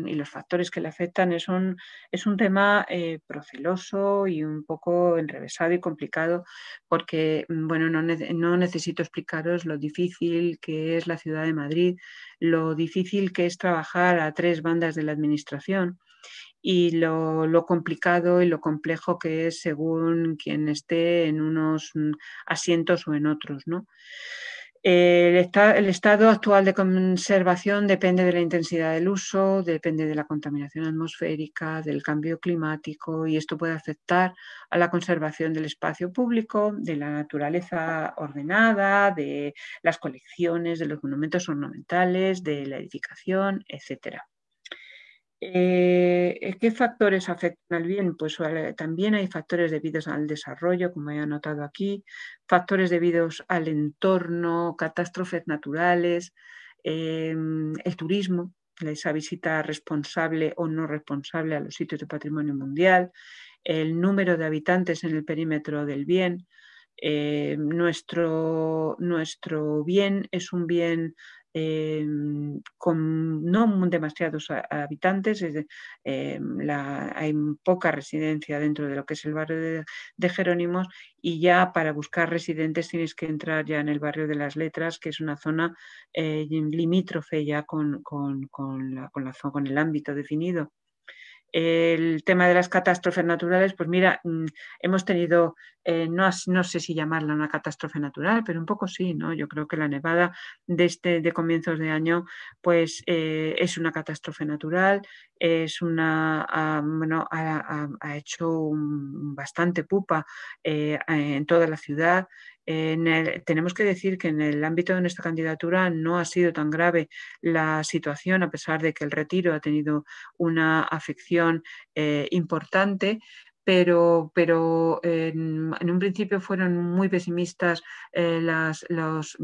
y los factores que le afectan es un, es un tema eh, proceloso y un poco enrevesado y complicado porque, bueno, no, no, necesito explicaros lo difícil que es la ciudad de Madrid, lo difícil que es trabajar a tres bandas de la administración y lo, lo, complicado y lo complejo que es según quien esté en unos mm, asientos o en otros, ¿no? El, estado actual de conservación depende de la intensidad del uso, depende de la contaminación atmosférica, del cambio climático y esto puede afectar a la conservación del espacio público, de la naturaleza ordenada, de las colecciones, de los monumentos ornamentales, de la edificación, etcétera. Eh, ¿Qué factores afectan al bien? Pues eh, también hay factores debidos al desarrollo, como he anotado aquí, factores debidos al entorno, catástrofes naturales, em, el turismo, esa visita responsable o no responsable a los sitios de patrimonio mundial, el número de habitantes en el perímetro del bien. Eh, nuestro, nuestro bien es un bien Em, con no demasiados habitantes, em, hay poca residencia dentro de lo que es el barrio de, Jerónimos y ya para buscar residentes tienes que entrar ya en el barrio de las letras, que es una zona eh, limítrofe ya con, con, la, con el ámbito definido el tema de las catástrofes naturales, pues mira, mm, hemos tenido, eh, no, sé si llamarla una catástrofe natural, pero un poco sí, ¿no? Yo creo que la nevada de, este, de comienzos de año, pues eh, es una catástrofe natural, es una, bueno, ha, hecho bastante pupa eh, en toda la ciudad, tenemos que decir que en el ámbito de nuestra candidatura no ha sido tan grave la situación, a pesar de que el retiro ha tenido una afección eh, importante, pero, pero en, un principio fueron muy pesimistas eh, los,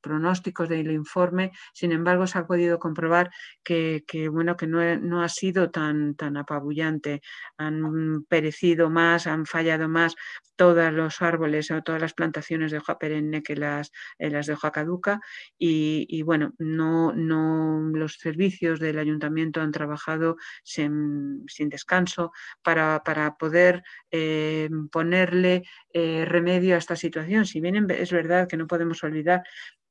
pronósticos del informe, sin embargo se ha podido comprobar que, bueno, que no, ha sido tan, tan apabullante, han perecido más, han fallado más todos los árboles o todas las plantaciones de hoja perenne que las, eh, las de hoja caduca. Y, bueno, no, no, los servicios del ayuntamiento han trabajado sin, descanso para, para poder eh, ponerle eh, remedio a esta situación. Si bien es verdad que no podemos olvidar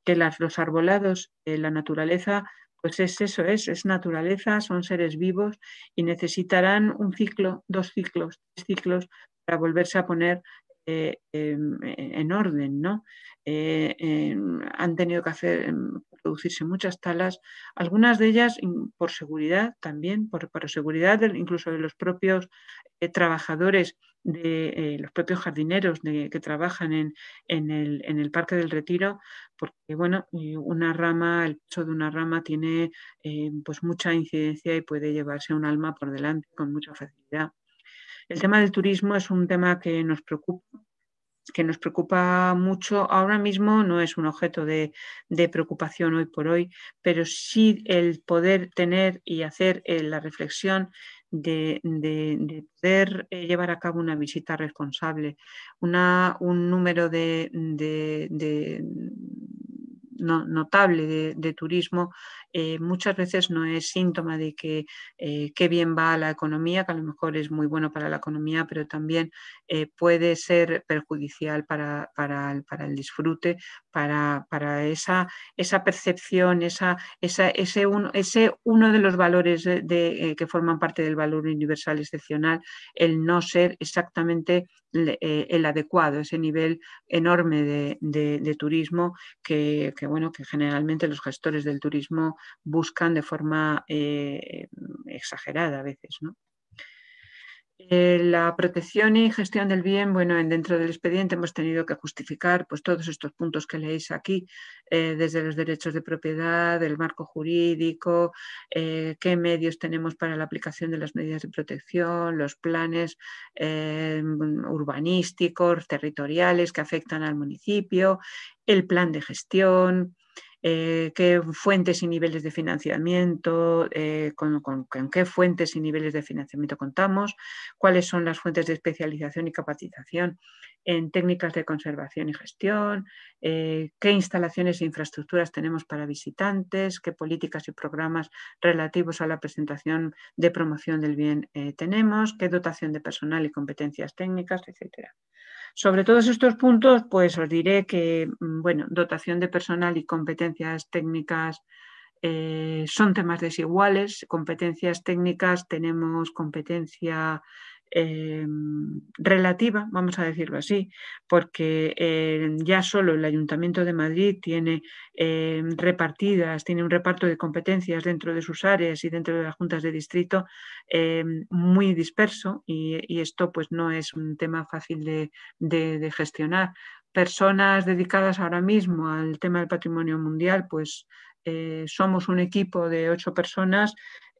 que los arbolados, la naturaleza, pues es eso, es, es naturaleza, son seres vivos y necesitarán un ciclo, dos ciclos, tres ciclos para volverse a poner eh, en orden, ¿no? han tenido que hacer, em, producirse muchas talas, algunas de ellas por seguridad también, por, seguridad incluso de los propios eh, trabajadores, de eh, los propios jardineros que trabajan en, el, Parque del Retiro, porque bueno, una rama, el peso de una rama tiene eh, pues mucha incidencia y puede llevarse un alma por delante con mucha facilidad. El tema del turismo es un tema que nos preocupa que nos preocupa mucho ahora mismo, no es un objeto de, preocupación hoy por hoy, pero sí el poder tener y hacer eh, la reflexión de, poder eh, llevar a cabo una visita responsable, una, un número de, notable de, turismo, eh, muchas veces no es síntoma de que eh, qué bien va la economía, que a lo mejor es muy bueno para la economía, pero también puede ser perjudicial para, el, disfrute, para, esa, esa, percepción, esa, ese, ese, uno de los valores que forman parte del valor universal excepcional, el no ser exactamente el adecuado, ese nivel enorme de, turismo que, bueno, que generalmente los gestores del turismo buscan de forma eh, exagerada a veces. ¿no? Eh, la protección y gestión del bien, bueno, dentro del expediente hemos tenido que justificar pues, todos estos puntos que leéis aquí, eh, desde los derechos de propiedad, el marco jurídico, eh, qué medios tenemos para la aplicación de las medidas de protección, los planes urbanísticos, territoriales que afectan al municipio, el plan de gestión, eh, qué fuentes y niveles de financiamiento, eh, con, qué fuentes y niveles de financiamiento contamos, cuáles son las fuentes de especialización y capacitación en técnicas de conservación y gestión, eh, qué instalaciones e infraestructuras tenemos para visitantes, qué políticas y programas relativos a la presentación de promoción del bien tenemos, qué dotación de personal y competencias técnicas, etcétera. Sobre todos estos puntos, pues os diré que, mm, bueno, dotación de personal y competencias técnicas eh, son temas desiguales. Competencias técnicas tenemos competencia Em, relativa, vamos a decirlo así, porque eh, ya solo el Ayuntamiento de Madrid tiene em, repartidas, tiene un reparto de competencias dentro de sus áreas y dentro de las juntas de distrito em, muy disperso y, esto pues no es un tema fácil de, gestionar. Personas dedicadas ahora mismo al tema del patrimonio mundial, pues eh, somos un equipo de ocho personas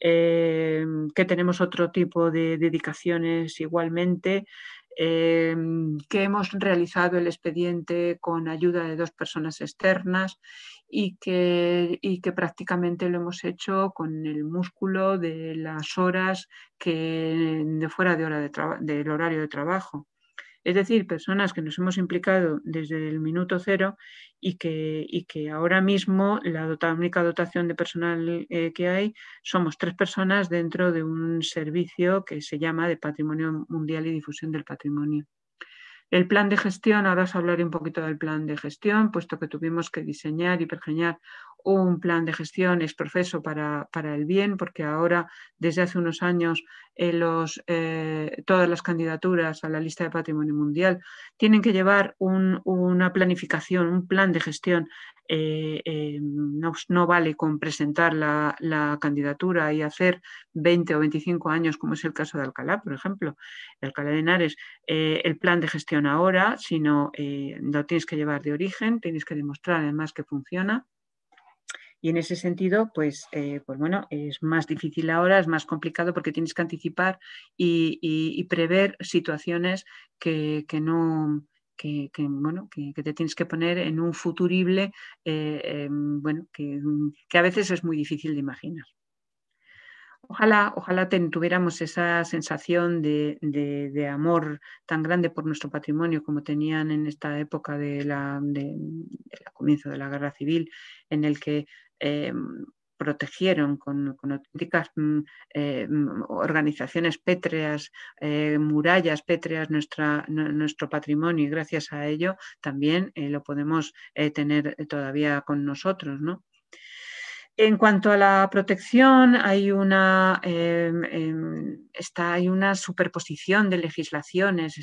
eh, que tenemos otro tipo de dedicaciones igualmente, eh, que hemos realizado el expediente con ayuda de dos personas externas y que, y que prácticamente lo hemos hecho con el músculo de las horas que de fuera de hora de del horario de trabajo. Es decir, personas que nos hemos implicado desde el minuto cero y que, que ahora mismo la única dotación de personal eh, que hay somos tres personas dentro de un servicio que se llama de Patrimonio Mundial y Difusión del Patrimonio. El plan de gestión, ahora os hablaré un poquito del plan de gestión, puesto que tuvimos que diseñar y pergeñar un plan de gestión es proceso para, el bien, porque ahora, desde hace unos años, eh, los, eh, todas las candidaturas a la lista de patrimonio mundial tienen que llevar una planificación, un plan de gestión. Eh, no, vale con presentar la, candidatura y hacer 20 o 25 años, como es el caso de Alcalá, por ejemplo, de Alcalá de Henares, el plan de gestión ahora, sino lo tienes que llevar de origen, tienes que demostrar además que funciona y en ese sentido, pues, eh, pues bueno, es más difícil ahora, es más complicado porque tienes que anticipar y, prever situaciones que, no, que, bueno, que, te tienes que poner en un futurible, eh, em, bueno, que, a veces es muy difícil de imaginar. Ojalá, ojalá tuviéramos esa sensación de, amor tan grande por nuestro patrimonio como tenían en esta época de la, de, comienzo de la guerra civil, en el que Em, protegieron con, auténticas mm, eh, mm, organizaciones pétreas, eh, murallas pétreas nuestro patrimonio y gracias a ello también eh, lo podemos tener todavía con nosotros. En cuanto a la protección, hay una, em, em, está, hay una superposición de legislaciones.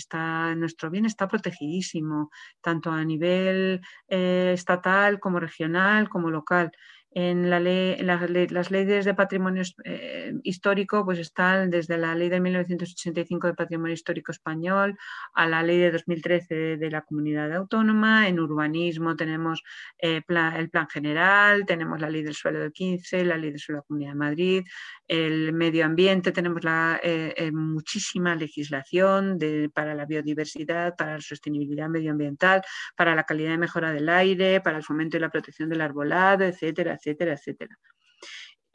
Nuestro bien está protegidísimo, tanto a nivel estatal como regional como local en la ley, las leyes de patrimonio eh, histórico pues están desde la ley de 1985 de patrimonio histórico español a la ley de 2013 de la comunidad autónoma. En urbanismo tenemos eh, el plan general, tenemos la ley del suelo de 15, la ley del suelo de la Comunidad de Madrid, el medio ambiente, tenemos la, eh, muchísima legislación para la biodiversidad, para la sostenibilidad medioambiental, para la calidad de mejora del aire, para el fomento y la protección del arbolado, etcétera, etcétera, etcétera.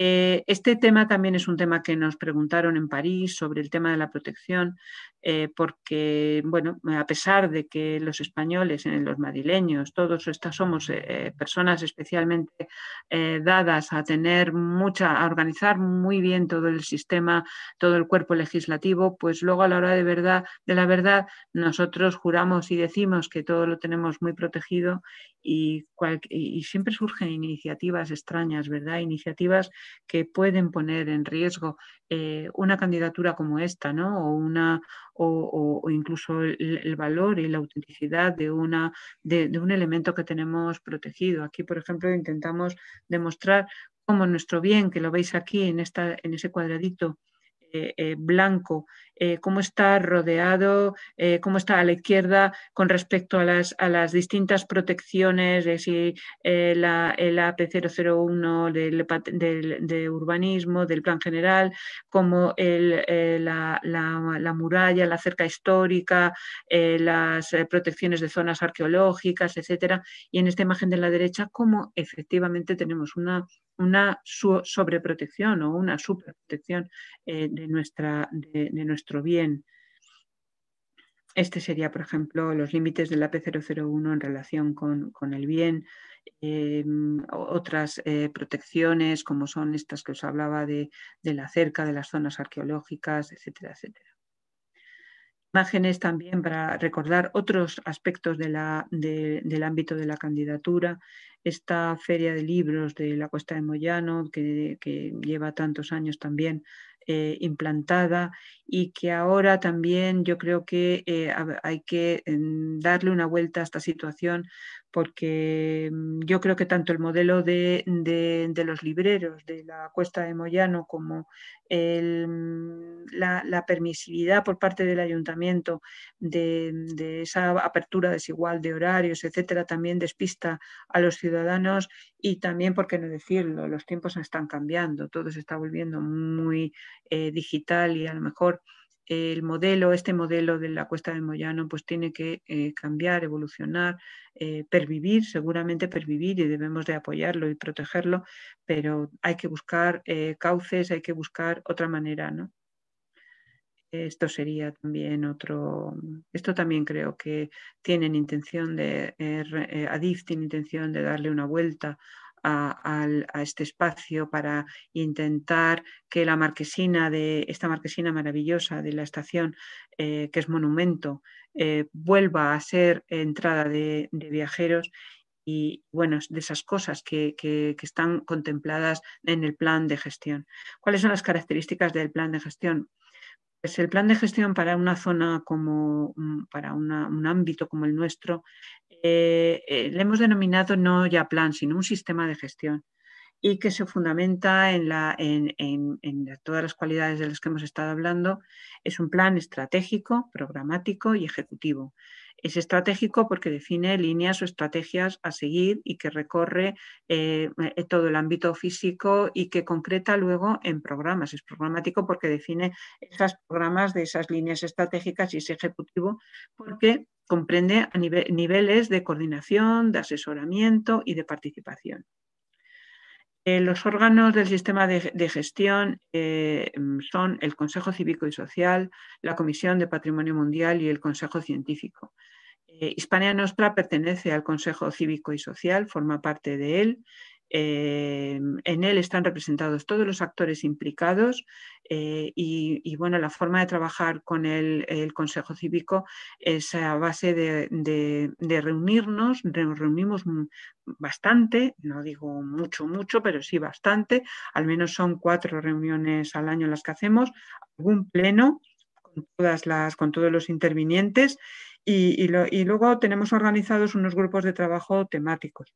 Eh, este tema también es un tema que nos preguntaron en París sobre el tema de la protección, eh, porque, bueno, a pesar de que los españoles, los madrileños, todos estas somos eh, personas especialmente dadas a tener mucha, a organizar muy bien todo el sistema, todo el cuerpo legislativo, pues luego a la hora de verdad, de la verdad, nosotros juramos y decimos que todo lo tenemos muy protegido y, y siempre surgen iniciativas extrañas, ¿verdad? Iniciativas que pueden poner en riesgo eh, una candidatura como esta, ¿no? O, una, o, incluso el, valor y la autenticidad de, una, de, un elemento que tenemos protegido. Aquí, por ejemplo, intentamos demostrar cómo nuestro bien, que lo veis aquí en, esta, en ese cuadradito, eh, eh, blanco, eh, cómo está rodeado, cómo está a la izquierda con respecto a las, distintas protecciones, si la, el AP001 del, de urbanismo, del plan general, como el, la, la, muralla, la cerca histórica, las protecciones de zonas arqueológicas, etcétera. Y en esta imagen de la derecha, cómo efectivamente tenemos una una sobreprotección o una superprotección eh, de, nuestra, de, bien. Este sería, por ejemplo, los límites del AP001 en relación con, el bien. Em, otras eh, protecciones, como son estas que os hablaba de, la cerca, de las zonas arqueológicas, etcétera, etcétera imágenes también para recordar otros aspectos del ámbito de la candidatura. Esta feria de libros de la Cuesta de Moyano, que, lleva tantos años también eh, implantada y que ahora también yo creo que eh, hay que mm, darle una vuelta a esta situación porque mm, yo creo que tanto el modelo de, los libreros de la Cuesta de Moyano como mm, la, permisividad por parte del ayuntamiento de, esa apertura desigual de horarios, etcétera, también despista a los ciudadanos y también, por qué no decirlo, los tiempos están cambiando, todo se está volviendo muy eh, digital y a lo mejor el modelo, este modelo de la Cuesta de Moyano, pues tiene que eh, cambiar, evolucionar, eh, pervivir, seguramente pervivir y debemos de apoyarlo y protegerlo, pero hay que buscar cauces, hay que buscar otra manera, ¿no? Esto sería también otro, esto también creo que tienen intención de, Adif tiene intención de darle una vuelta a, este espacio para intentar que la marquesina de esta marquesina maravillosa de la estación, eh, que es monumento, eh, vuelva a ser entrada de, viajeros y bueno, de esas cosas que, están contempladas en el plan de gestión. ¿Cuáles son las características del plan de gestión? Pues el plan de gestión para una zona como, mm, para un ámbito como el nuestro, eh, eh, le hemos denominado no ya plan, sino un sistema de gestión y que se fundamenta en, la, en, todas las cualidades de las que hemos estado hablando. Es un plan estratégico, programático y ejecutivo. Es estratégico porque define líneas o estrategias a seguir y que recorre eh, eh, todo el ámbito físico y que concreta luego en programas. Es programático porque define esos programas de esas líneas estratégicas y es ejecutivo porque comprende a niveles de coordinación, de asesoramiento y de participación. Eh, los órganos del sistema de, gestión son el Consejo Cívico y Social, la Comisión de Patrimonio Mundial y el Consejo Científico. Eh, Hispania Nostra pertenece al Consejo Cívico y Social, forma parte de él. En él están representados todos los actores implicados eh, y, bueno, la forma de trabajar con el, Consejo Cívico es a base de, reunirnos, nos reunimos bastante, no digo mucho, mucho, pero sí bastante, al menos son cuatro reuniones al año las que hacemos, algún pleno con, todas las, con todos los intervinientes y, luego tenemos organizados unos grupos de trabajo temáticos.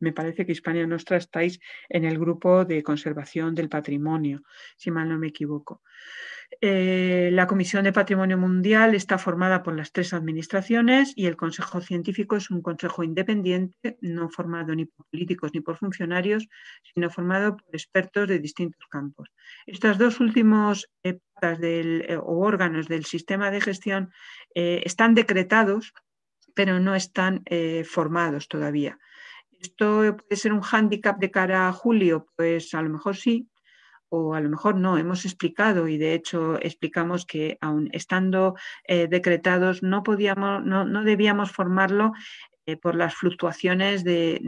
Me parece que Hispania Nostra estáis en el grupo de conservación del patrimonio, si mal no me equivoco. Eh, la Comisión de Patrimonio Mundial está formada por las tres administraciones y el Consejo Científico es un consejo independiente, no formado ni por políticos ni por funcionarios, sino formado por expertos de distintos campos. Estas dos últimas eh, o órganos del sistema de gestión eh, están decretados, pero no están formados todavía. ¿Esto puede ser un hándicap de cara a julio? Pues a lo mejor sí, o a lo mejor no, hemos explicado y de hecho explicamos que aun estando eh, decretados no podíamos, no, no debíamos formarlo eh, por las fluctuaciones de,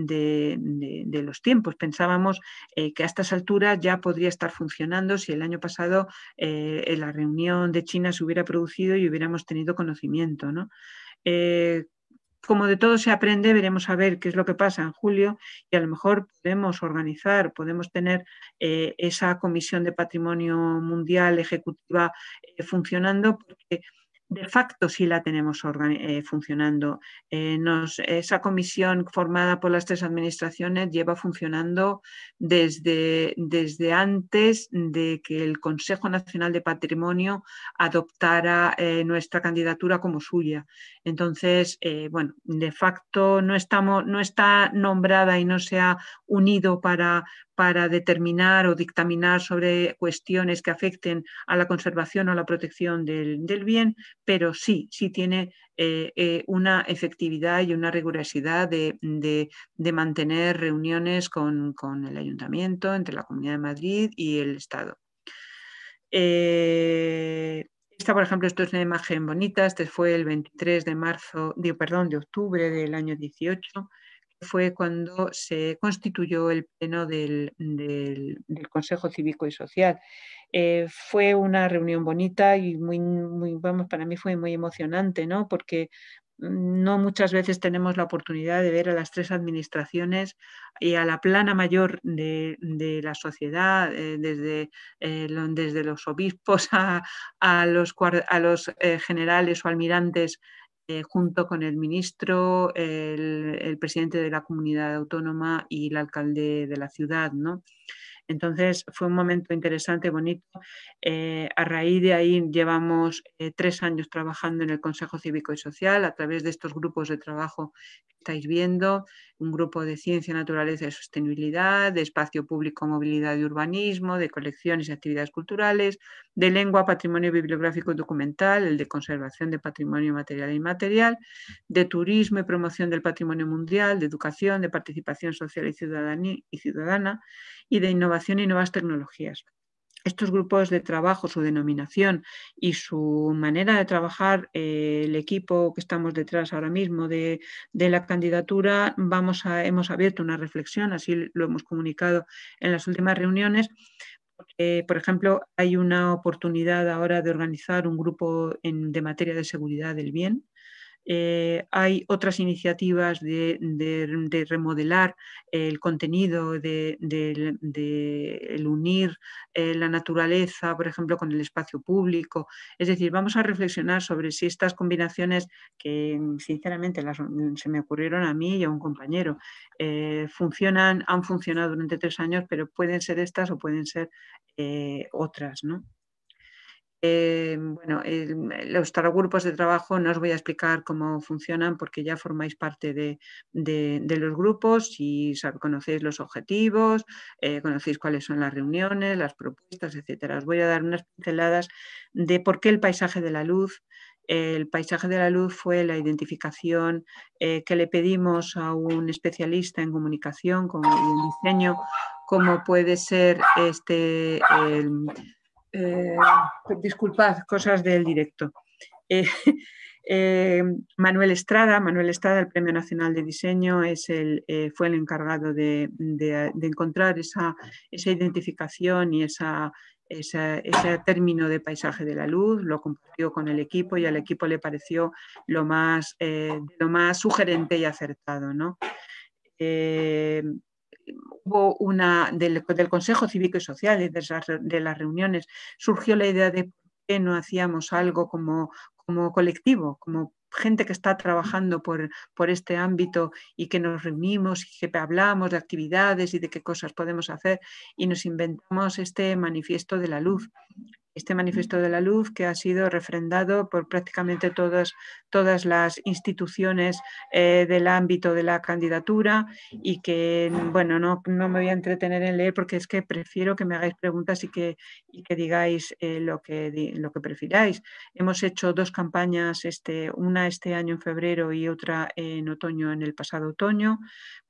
los tiempos. Pensábamos eh, que a estas alturas ya podría estar funcionando si el año pasado la reunión de China se hubiera producido y hubiéramos tenido conocimiento. ¿no? Como de todo se aprende, veremos a ver qué es lo que pasa en julio y a lo mejor podemos organizar, podemos tener eh, esa comisión de patrimonio mundial ejecutiva eh, funcionando porque de facto sí la tenemos eh, funcionando. Eh, esa comisión formada por las tres administraciones lleva funcionando desde, desde antes de que el Consejo Nacional de Patrimonio adoptara eh, nuestra candidatura como suya. Entonces, bueno, de facto no, estamos, no está nombrada y no se ha unido para, para determinar o dictaminar sobre cuestiones que afecten a la conservación o la protección del, bien, pero sí, sí tiene eh, eh, una efectividad y una rigurosidad de, mantener reuniones con, el ayuntamiento, entre la Comunidad de Madrid y el Estado. Eh, esta, por ejemplo, esto es una imagen bonita, este fue el 23 de marzo, perdón, de octubre del año 18 fue cuando se constituyó el pleno del, Consejo Cívico y Social. Eh, fue una reunión bonita y muy, vamos, para mí fue muy emocionante, ¿no? Porque no muchas veces tenemos la oportunidad de ver a las tres administraciones y a la plana mayor de, la sociedad, eh, desde, eh, desde los obispos a los generales o almirantes eh, junto con el ministro, el, presidente de la comunidad autónoma y el alcalde de la ciudad. ¿no? Entonces fue un momento interesante, bonito. Eh, a raíz de ahí llevamos eh, tres años trabajando en el Consejo Cívico y Social a través de estos grupos de trabajo estáis viendo, un grupo de ciencia, naturaleza y sostenibilidad, de espacio público, movilidad y urbanismo, de colecciones y actividades culturales, de lengua, patrimonio bibliográfico y documental, el de conservación de patrimonio material e inmaterial, de turismo y promoción del patrimonio mundial, de educación, de participación social y ciudadana y de innovación y nuevas tecnologías. Estos grupos de trabajo, su denominación y su manera de trabajar, eh, el equipo que estamos detrás ahora mismo de, la candidatura, hemos abierto una reflexión, así lo hemos comunicado en las últimas reuniones, por ejemplo, hay una oportunidad ahora de organizar un grupo de materia de seguridad del bien, eh, hay otras iniciativas de, remodelar el contenido, de, unir eh, la naturaleza, por ejemplo, con el espacio público. Es decir, vamos a reflexionar sobre si estas combinaciones, que sinceramente se me ocurrieron a mí y a un compañero, eh, funcionan, han funcionado durante tres años, pero pueden ser estas o pueden ser otras. ¿no? Eh, bueno, los grupos de trabajo no os voy a explicar cómo funcionan porque ya formáis parte de, los grupos y conocéis los objetivos, eh, conocéis cuáles son las reuniones, las propuestas, etcétera. Os voy a dar unas pinceladas de por qué el paisaje de la luz. El paisaje de la luz fue la identificación eh, que le pedimos a un especialista en comunicación y en diseño, como puede ser este, eh, disculpad, cosas del directo. Eh, eh, Manuel Estrada, Manuel Estrada, el Premio Nacional de Diseño, es el, fue el encargado de, encontrar esa, identificación y ese término de paisaje de la luz, lo compartió con el equipo y al equipo le pareció lo más, lo más sugerente y acertado. ¿no? Hubo una del, Consejo Cívico y Social y de, las reuniones, surgió la idea de por qué no hacíamos algo como, como colectivo, como gente que está trabajando por, por, este ámbito y que nos reunimos y que hablamos de actividades y de qué cosas podemos hacer y nos inventamos este manifiesto de la luz este manifiesto de la luz que ha sido refrendado por prácticamente todas, todas las instituciones eh, del ámbito de la candidatura y que, bueno, no, me voy a entretener en leer porque es que prefiero que me hagáis preguntas y que, que digáis eh, lo, que, lo que prefiráis. Hemos hecho dos campañas, este, una este año en febrero y otra en otoño, en el pasado otoño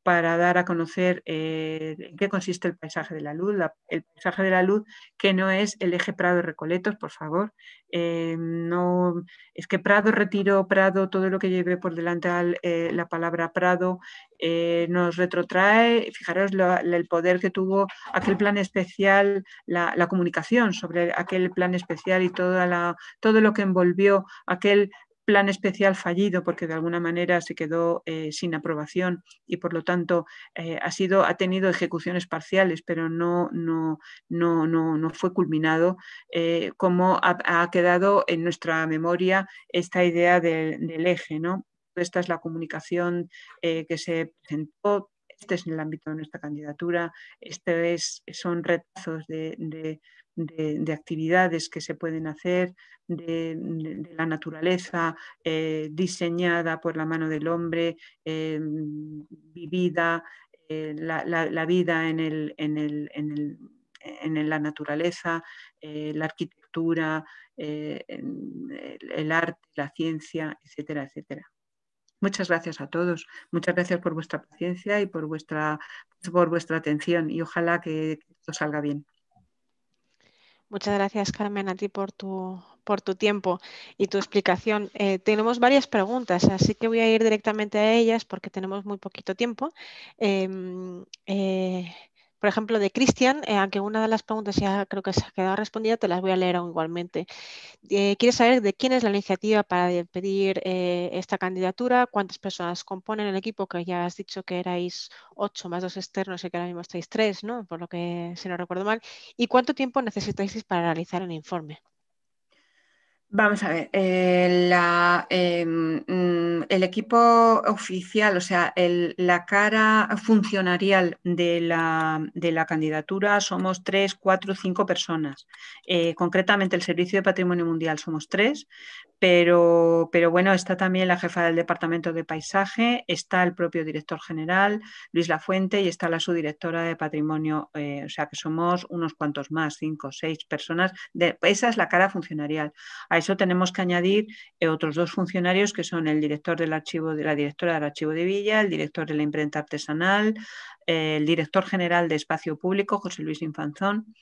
para dar a conocer eh, en qué consiste el paisaje de la luz, el paisaje de la luz que no es el eje Prado Recoletos, por favor. Eh, no, es que Prado, retiro Prado, todo lo que lleve por delante eh, la palabra Prado nos retrotrae, fijaros el poder que tuvo aquel plan especial, la, comunicación sobre aquel plan especial y todo lo que envolvió aquel plan especial fallido porque de alguna manera se quedó eh, sin aprobación y por lo tanto eh, ha, sido, ha tenido ejecuciones parciales, pero no, no, no, no, fue culminado, eh, como ha, quedado en nuestra memoria esta idea del, eje. ¿no? Esta es la comunicación que se presentó. Este es el ámbito de nuestra candidatura. Este es, son retazos de, actividades que se pueden hacer, de, la naturaleza eh, diseñada por la mano del hombre, eh, vivida, eh, la, vida en, el, en, el, en, la naturaleza, la arquitectura, el, arte, la ciencia, etcétera, etcétera. Muchas gracias a todos. Muchas gracias por vuestra paciencia y por vuestra, por vuestra atención y ojalá que todo salga bien. Muchas gracias, Carmen, a ti por tu, por tu tiempo y tu explicación. Eh, tenemos varias preguntas, así que voy a ir directamente a ellas porque tenemos muy poquito tiempo. Em, eh, por ejemplo, de Cristian, eh, aunque una de las preguntas ya creo que se ha quedado respondida, te las voy a leer aún igualmente. Eh, quiere saber de quién es la iniciativa para pedir eh, esta candidatura, cuántas personas componen el equipo, que ya has dicho que erais ocho más dos externos y que ahora mismo estáis tres, ¿no? Por lo que si no recuerdo mal. ¿Y cuánto tiempo necesitáis para realizar el informe? Vamos a ver, eh, em, mm, el equipo oficial, o sea, la cara funcionarial de la, candidatura somos tres, cuatro, cinco personas. Eh, concretamente, el Servicio de Patrimonio Mundial somos tres, pero, pero bueno, está también la jefa del Departamento de Paisaje, está el propio director general, Luis Lafuente, y está la subdirectora de Patrimonio, eh, o sea que somos unos cuantos más, cinco, seis personas. De, esa es la cara funcionarial. A eso tenemos que añadir eh, otros dos funcionarios que son el director del archivo, de la directora del archivo de Villa, el director de la imprenta artesanal, eh, el director general de espacio público, José Luis Infanzón,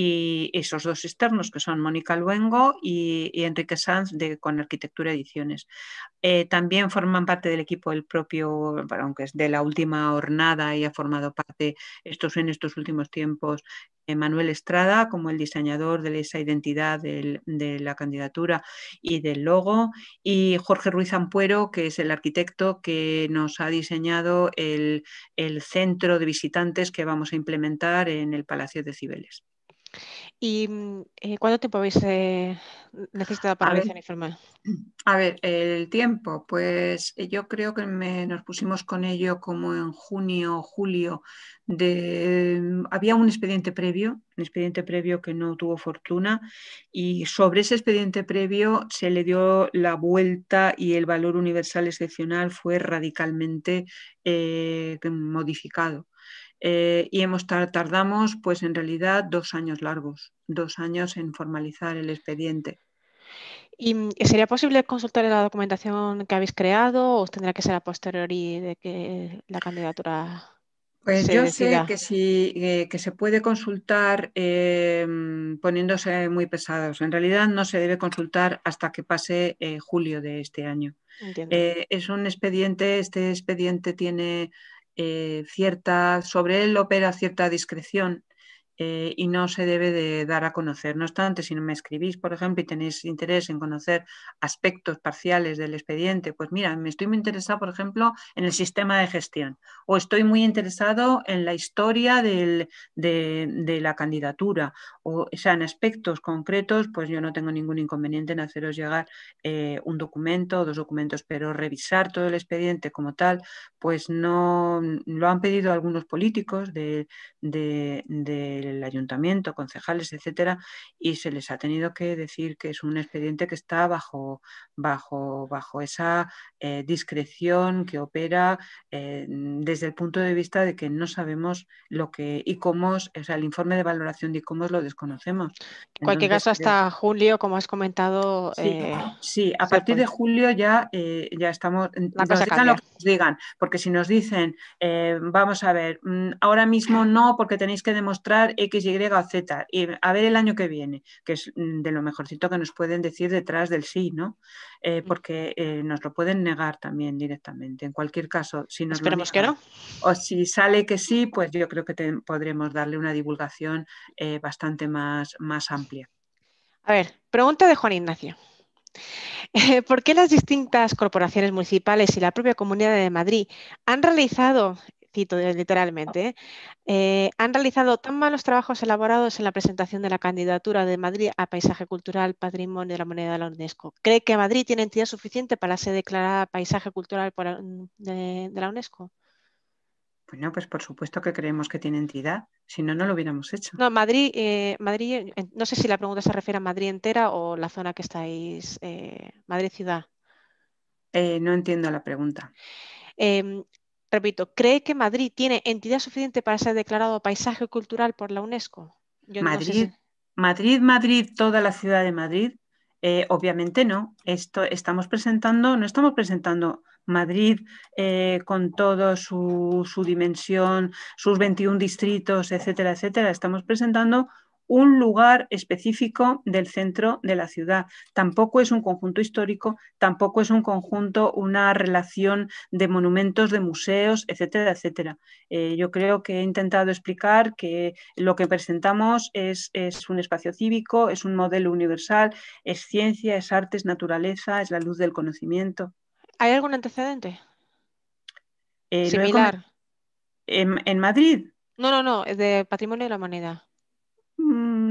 y esos dos externos que son Mónica Luengo y, Enrique Sanz de, con Arquitectura Ediciones. Eh, también forman parte del equipo el propio, aunque es de la última jornada y ha formado parte estos, en estos últimos tiempos eh, Manuel Estrada como el diseñador de esa identidad de la candidatura y del logo y Jorge Ruiz Ampuero que es el arquitecto que nos ha diseñado el centro de visitantes que vamos a implementar en el Palacio de Cibeles. ¿Y mm, eh, cuánto tiempo habéis eh, necesitado para realizar el informe? A ver, el tiempo, pues eh, yo creo que nos pusimos con ello como en junio, julio. De, mm, había un expediente previo, un expediente previo que no tuvo fortuna y sobre ese expediente previo se le dio la vuelta y el valor universal excepcional fue radicalmente modificado. Eh, y hemos tardamos pues en realidad dos años largos, dos años en formalizar el expediente. ¿Y mm, sería posible consultar la documentación que habéis creado o tendrá que ser a posteriori de que la candidatura pues yo sé que sí, eh, que se puede consultar em, poniéndose muy pesados. En realidad no se debe consultar hasta que pase eh, julio de este año. es un expediente, este expediente tiene eh, cierta, sobre él opera cierta discreción eh, y no se debe de dar a conocer. No obstante, si me escribís, por ejemplo, y tenéis interés en conocer aspectos parciales del expediente, pues mira, me estoy muy interesado, por ejemplo, en el sistema de gestión o estoy muy interesado en la historia de, la candidatura o, sea, en aspectos concretos, pues yo no tengo ningún inconveniente en haceros llegar eh, un documento o dos documentos, pero revisar todo el expediente como tal, pues no lo han pedido algunos políticos de el ayuntamiento, concejales, etcétera, y se les ha tenido que decir que es un expediente que está bajo, bajo, bajo esa eh, discreción que opera eh, desde el punto de vista de que no sabemos lo que y cómo, o sea, el informe de valoración de cómo lo desconocemos. En cualquier caso, hasta julio, como has comentado. Sí, a partir de julio ya, ya estamos. La nos digan lo que nos digan, porque si nos dicen, vamos a ver, mm, ahora mismo no, porque tenéis que demostrar X, Y o Z, y a ver el año que viene, que es mm, de lo mejorcito que nos pueden decir detrás del sí, ¿no? Eh, porque eh, nos lo pueden negar también directamente. En cualquier caso, si nos Esperemos que no. O si sale que sí, pues yo creo que podremos darle una divulgación eh, bastante más, más amplia. A ver, pregunta de Juan Ignacio. ¿Por qué las distintas corporaciones municipales y la propia Comunidad de Madrid han realizado cito literalmente, eh, han realizado tan malos trabajos elaborados en la presentación de la candidatura de Madrid a Paisaje Cultural Patrimonio de la Moneda de la UNESCO. ¿Cree que Madrid tiene entidad suficiente para ser declarada Paisaje Cultural de, la UNESCO? Bueno, pues por supuesto que creemos que tiene entidad, si no, no lo hubiéramos hecho. No, Madrid, eh, Madrid no sé si la pregunta se refiere a Madrid entera o la zona que estáis, eh, Madrid ciudad. no entiendo la pregunta. Repito, ¿cree que Madrid tiene entidad suficiente para ser declarado paisaje cultural por la UNESCO? Madrid, Madrid, Madrid, toda la ciudad de Madrid. Eh, obviamente no. Esto estamos presentando, no estamos presentando Madrid eh, con toda su, su, dimensión, sus 21 distritos, etcétera, etcétera. Estamos presentando un lugar específico del centro de la ciudad. Tampoco es un conjunto histórico, tampoco es un conjunto, una relación de monumentos, de museos, etcétera, etcétera. Eh, yo creo que he intentado explicar que lo que presentamos es, un espacio cívico, es un modelo universal, es ciencia, es arte, es naturaleza, es la luz del conocimiento. ¿Hay algún antecedente? Eh, Similar. ¿En, ¿En Madrid? No, no, no, de patrimonio de la humanidad.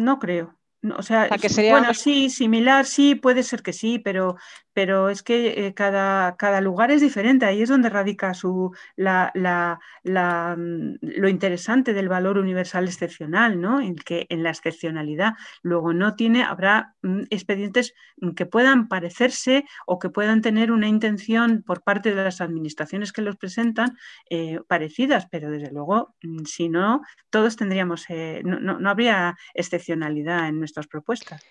No creo. O sea, bueno, sí, similar, sí, puede ser que sí, pero pero es que eh, cada, cada, lugar es diferente, ahí es donde radica su, la, la, mm, lo interesante del valor universal excepcional, ¿no? En, que, en la excepcionalidad. Luego no tiene, habrá mm, expedientes que puedan parecerse o que puedan tener una intención por parte de las administraciones que los presentan eh, parecidas, pero desde luego, mm, si no, todos tendríamos, eh, no, no habría excepcionalidad en propuestas.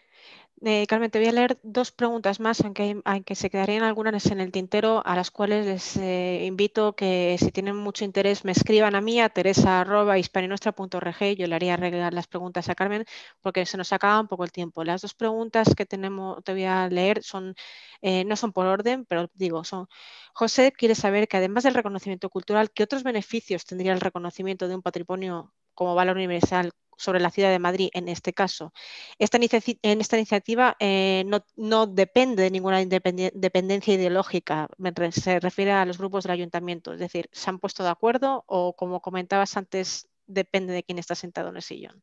Eh, Carmen, te voy a leer dos preguntas más, aunque, se quedarían algunas en el tintero, a las cuales les eh, invito que si tienen mucho interés me escriban a mí, a teresa.hispaninostra.org. Yo le haría arreglar las preguntas a Carmen porque se nos acaba un poco el tiempo. Las dos preguntas que tenemos, te voy a leer son, eh, no son por orden, pero digo, son, José quiere saber que además del reconocimiento cultural, ¿qué otros beneficios tendría el reconocimiento de un patrimonio como valor universal sobre la ciudad de Madrid en este caso. Esta en esta iniciativa eh, no, depende de ninguna dependencia ideológica, se refiere a los grupos del ayuntamiento, es decir, se han puesto de acuerdo o como comentabas antes, depende de quién está sentado en el sillón.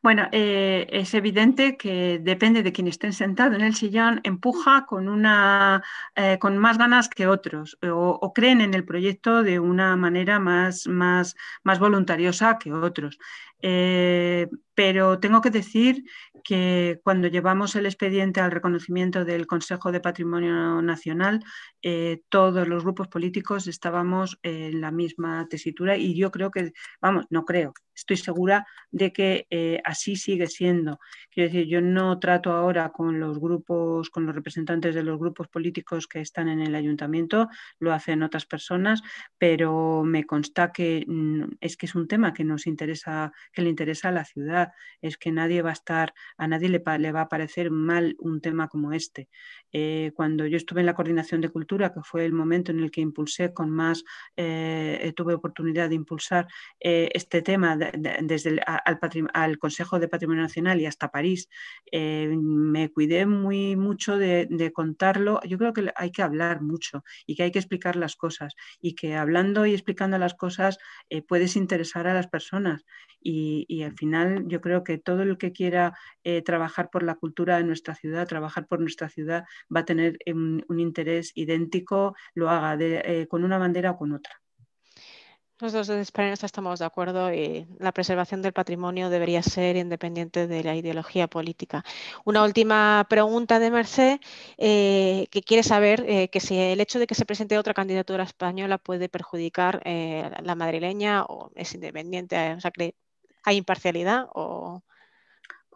Bueno, eh, es evidente que depende de quién esté sentado en el sillón, empuja con, una, eh, con más ganas que otros o, creen en el proyecto de una manera más, más, más voluntariosa que otros. Eh, pero tengo que decir que cuando llevamos el expediente al reconocimiento del Consejo de Patrimonio Nacional, eh, todos los grupos políticos estábamos en la misma tesitura y yo creo que, vamos, no creo, estoy segura de que eh, así sigue siendo. Quiero decir, yo no trato ahora con los grupos, con los representantes de los grupos políticos que están en el ayuntamiento, lo hacen otras personas, pero me consta que mm, es que es un tema que nos interesa, que le interesa a la ciudad es que nadie va a estar, a nadie le, va a parecer mal un tema como este. Eh, cuando yo estuve en la coordinación de cultura, que fue el momento en el que impulsé con más, eh, tuve oportunidad de impulsar eh, este tema desde el, al, Consejo de Patrimonio Nacional y hasta París, me cuidé muy mucho de, de, contarlo. Yo creo que hay que hablar mucho y que hay que explicar las cosas y que hablando y explicando las cosas puedes interesar a las personas y, al final yo creo que todo el que quiera eh, trabajar por la cultura de nuestra ciudad, trabajar por nuestra ciudad, va a tener un, interés idéntico, lo haga eh, con una bandera o con otra. Nosotros desde España estamos de acuerdo y la preservación del patrimonio debería ser independiente de la ideología política. Una última pregunta de Merced, eh, que quiere saber eh, que si el hecho de que se presente otra candidatura española puede perjudicar eh, la madrileña o es independiente, o sea, que hay imparcialidad o...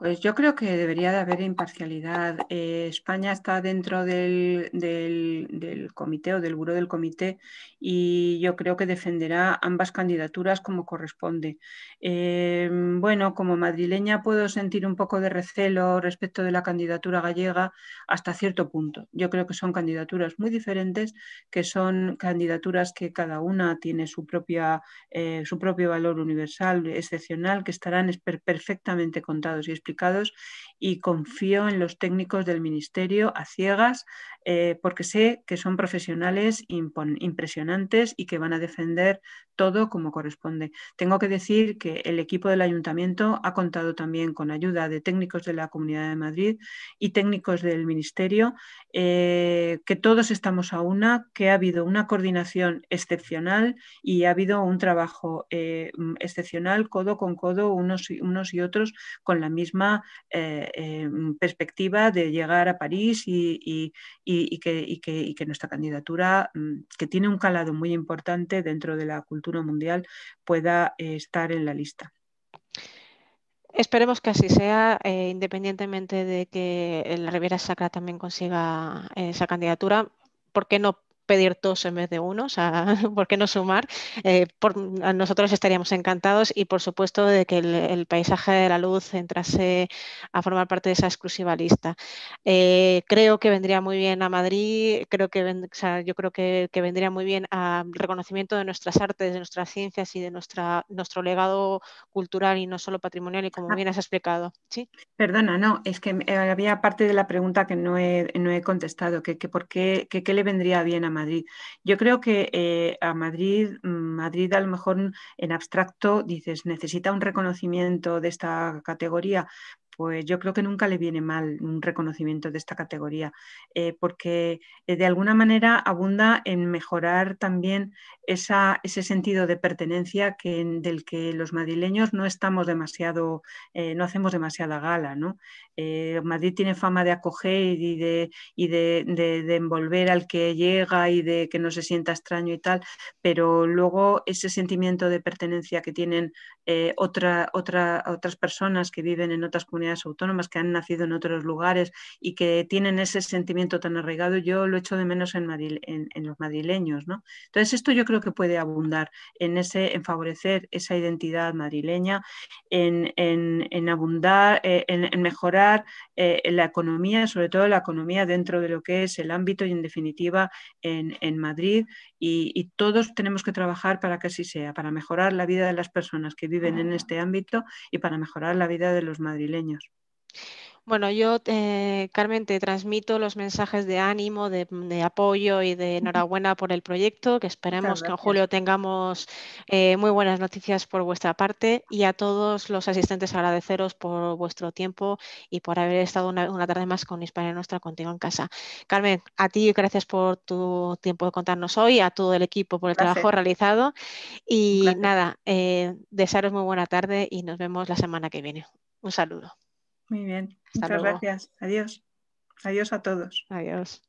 Pues yo creo que debería de haber imparcialidad. Eh, España está dentro del, comité o del buró del comité y yo creo que defenderá ambas candidaturas como corresponde. Eh, bueno, como madrileña puedo sentir un poco de recelo respecto de la candidatura gallega hasta cierto punto. Yo creo que son candidaturas muy diferentes, que son candidaturas que cada una tiene su, propia, eh, su propio valor universal, excepcional, que estarán perfectamente contados y explicados complicados y confío en los técnicos del Ministerio a ciegas eh, porque sé que son profesionales impresionantes y que van a defender todo como corresponde. Tengo que decir que el equipo del ayuntamiento ha contado también con ayuda de técnicos de la Comunidad de Madrid y técnicos del Ministerio, eh, que todos estamos a una, que ha habido una coordinación excepcional y ha habido un trabajo eh, excepcional codo con codo unos unos y otros con la misma perspectiva de llegar a París y y, que, nuestra candidatura, mm, que tiene un calado muy importante dentro de la cultura mundial, pueda eh, estar en la lista. Esperemos que así sea, eh, independientemente de que la Riviera Sacra también consiga esa candidatura. ¿Por qué no pedir dos en vez de uno, o sea, ¿por qué no sumar? Eh, nosotros estaríamos encantados y por supuesto de que el, paisaje de la luz entrase a formar parte de esa exclusiva lista. Eh, creo que vendría muy bien a Madrid, creo que yo creo que, vendría muy bien al reconocimiento de nuestras artes, de nuestras ciencias y de nuestra, nuestro legado cultural y no solo patrimonial y como bien has explicado. ¿sí? Perdona, no, es que eh, había parte de la pregunta que no he, no he contestado, que, que por qué, que, qué le vendría bien a Madrid. Yo creo que eh, a Madrid, Madrid a lo mejor en abstracto dices, necesita un reconocimiento de esta categoría, pues yo creo que nunca le viene mal un reconocimiento de esta categoría, eh, porque eh, de alguna manera abunda en mejorar también ese sentido de pertenencia que, del que los madrileños no estamos demasiado, eh, no hacemos demasiada gala. ¿no? Madrid tiene fama de acoger y, de, y de, envolver al que llega y de que no se sienta extraño y tal, pero luego ese sentimiento de pertenencia que tienen otra, otra, otras personas que viven en otras comunidades, autónomas que han nacido en otros lugares y que tienen ese sentimiento tan arraigado, yo lo echo de menos en, en, los madrileños. ¿no? Entonces, esto yo creo que puede abundar en, ese, en favorecer esa identidad madrileña, en, en abundar, eh, en, mejorar eh, la economía, sobre todo la economía dentro de lo que es el ámbito y en definitiva en, Madrid. Y, y todos tenemos que trabajar para que así sea, para mejorar la vida de las personas que viven en este ámbito y para mejorar la vida de los madrileños. Bueno, yo, eh, Carmen, te transmito los mensajes de ánimo, de, apoyo y de enhorabuena por el proyecto, que esperemos que en julio tengamos eh, muy buenas noticias por vuestra parte y a todos los asistentes agradeceros por vuestro tiempo y por haber estado una, tarde más con Hispania Nuestra contigo en casa. Carmen, a ti gracias por tu tiempo de contarnos hoy, a todo el equipo por el trabajo realizado y nada, eh, desearos muy buena tarde y nos vemos la semana que viene. Un saludo. Muy bien, muchas gracias. Adiós. Adiós a todos. Adiós.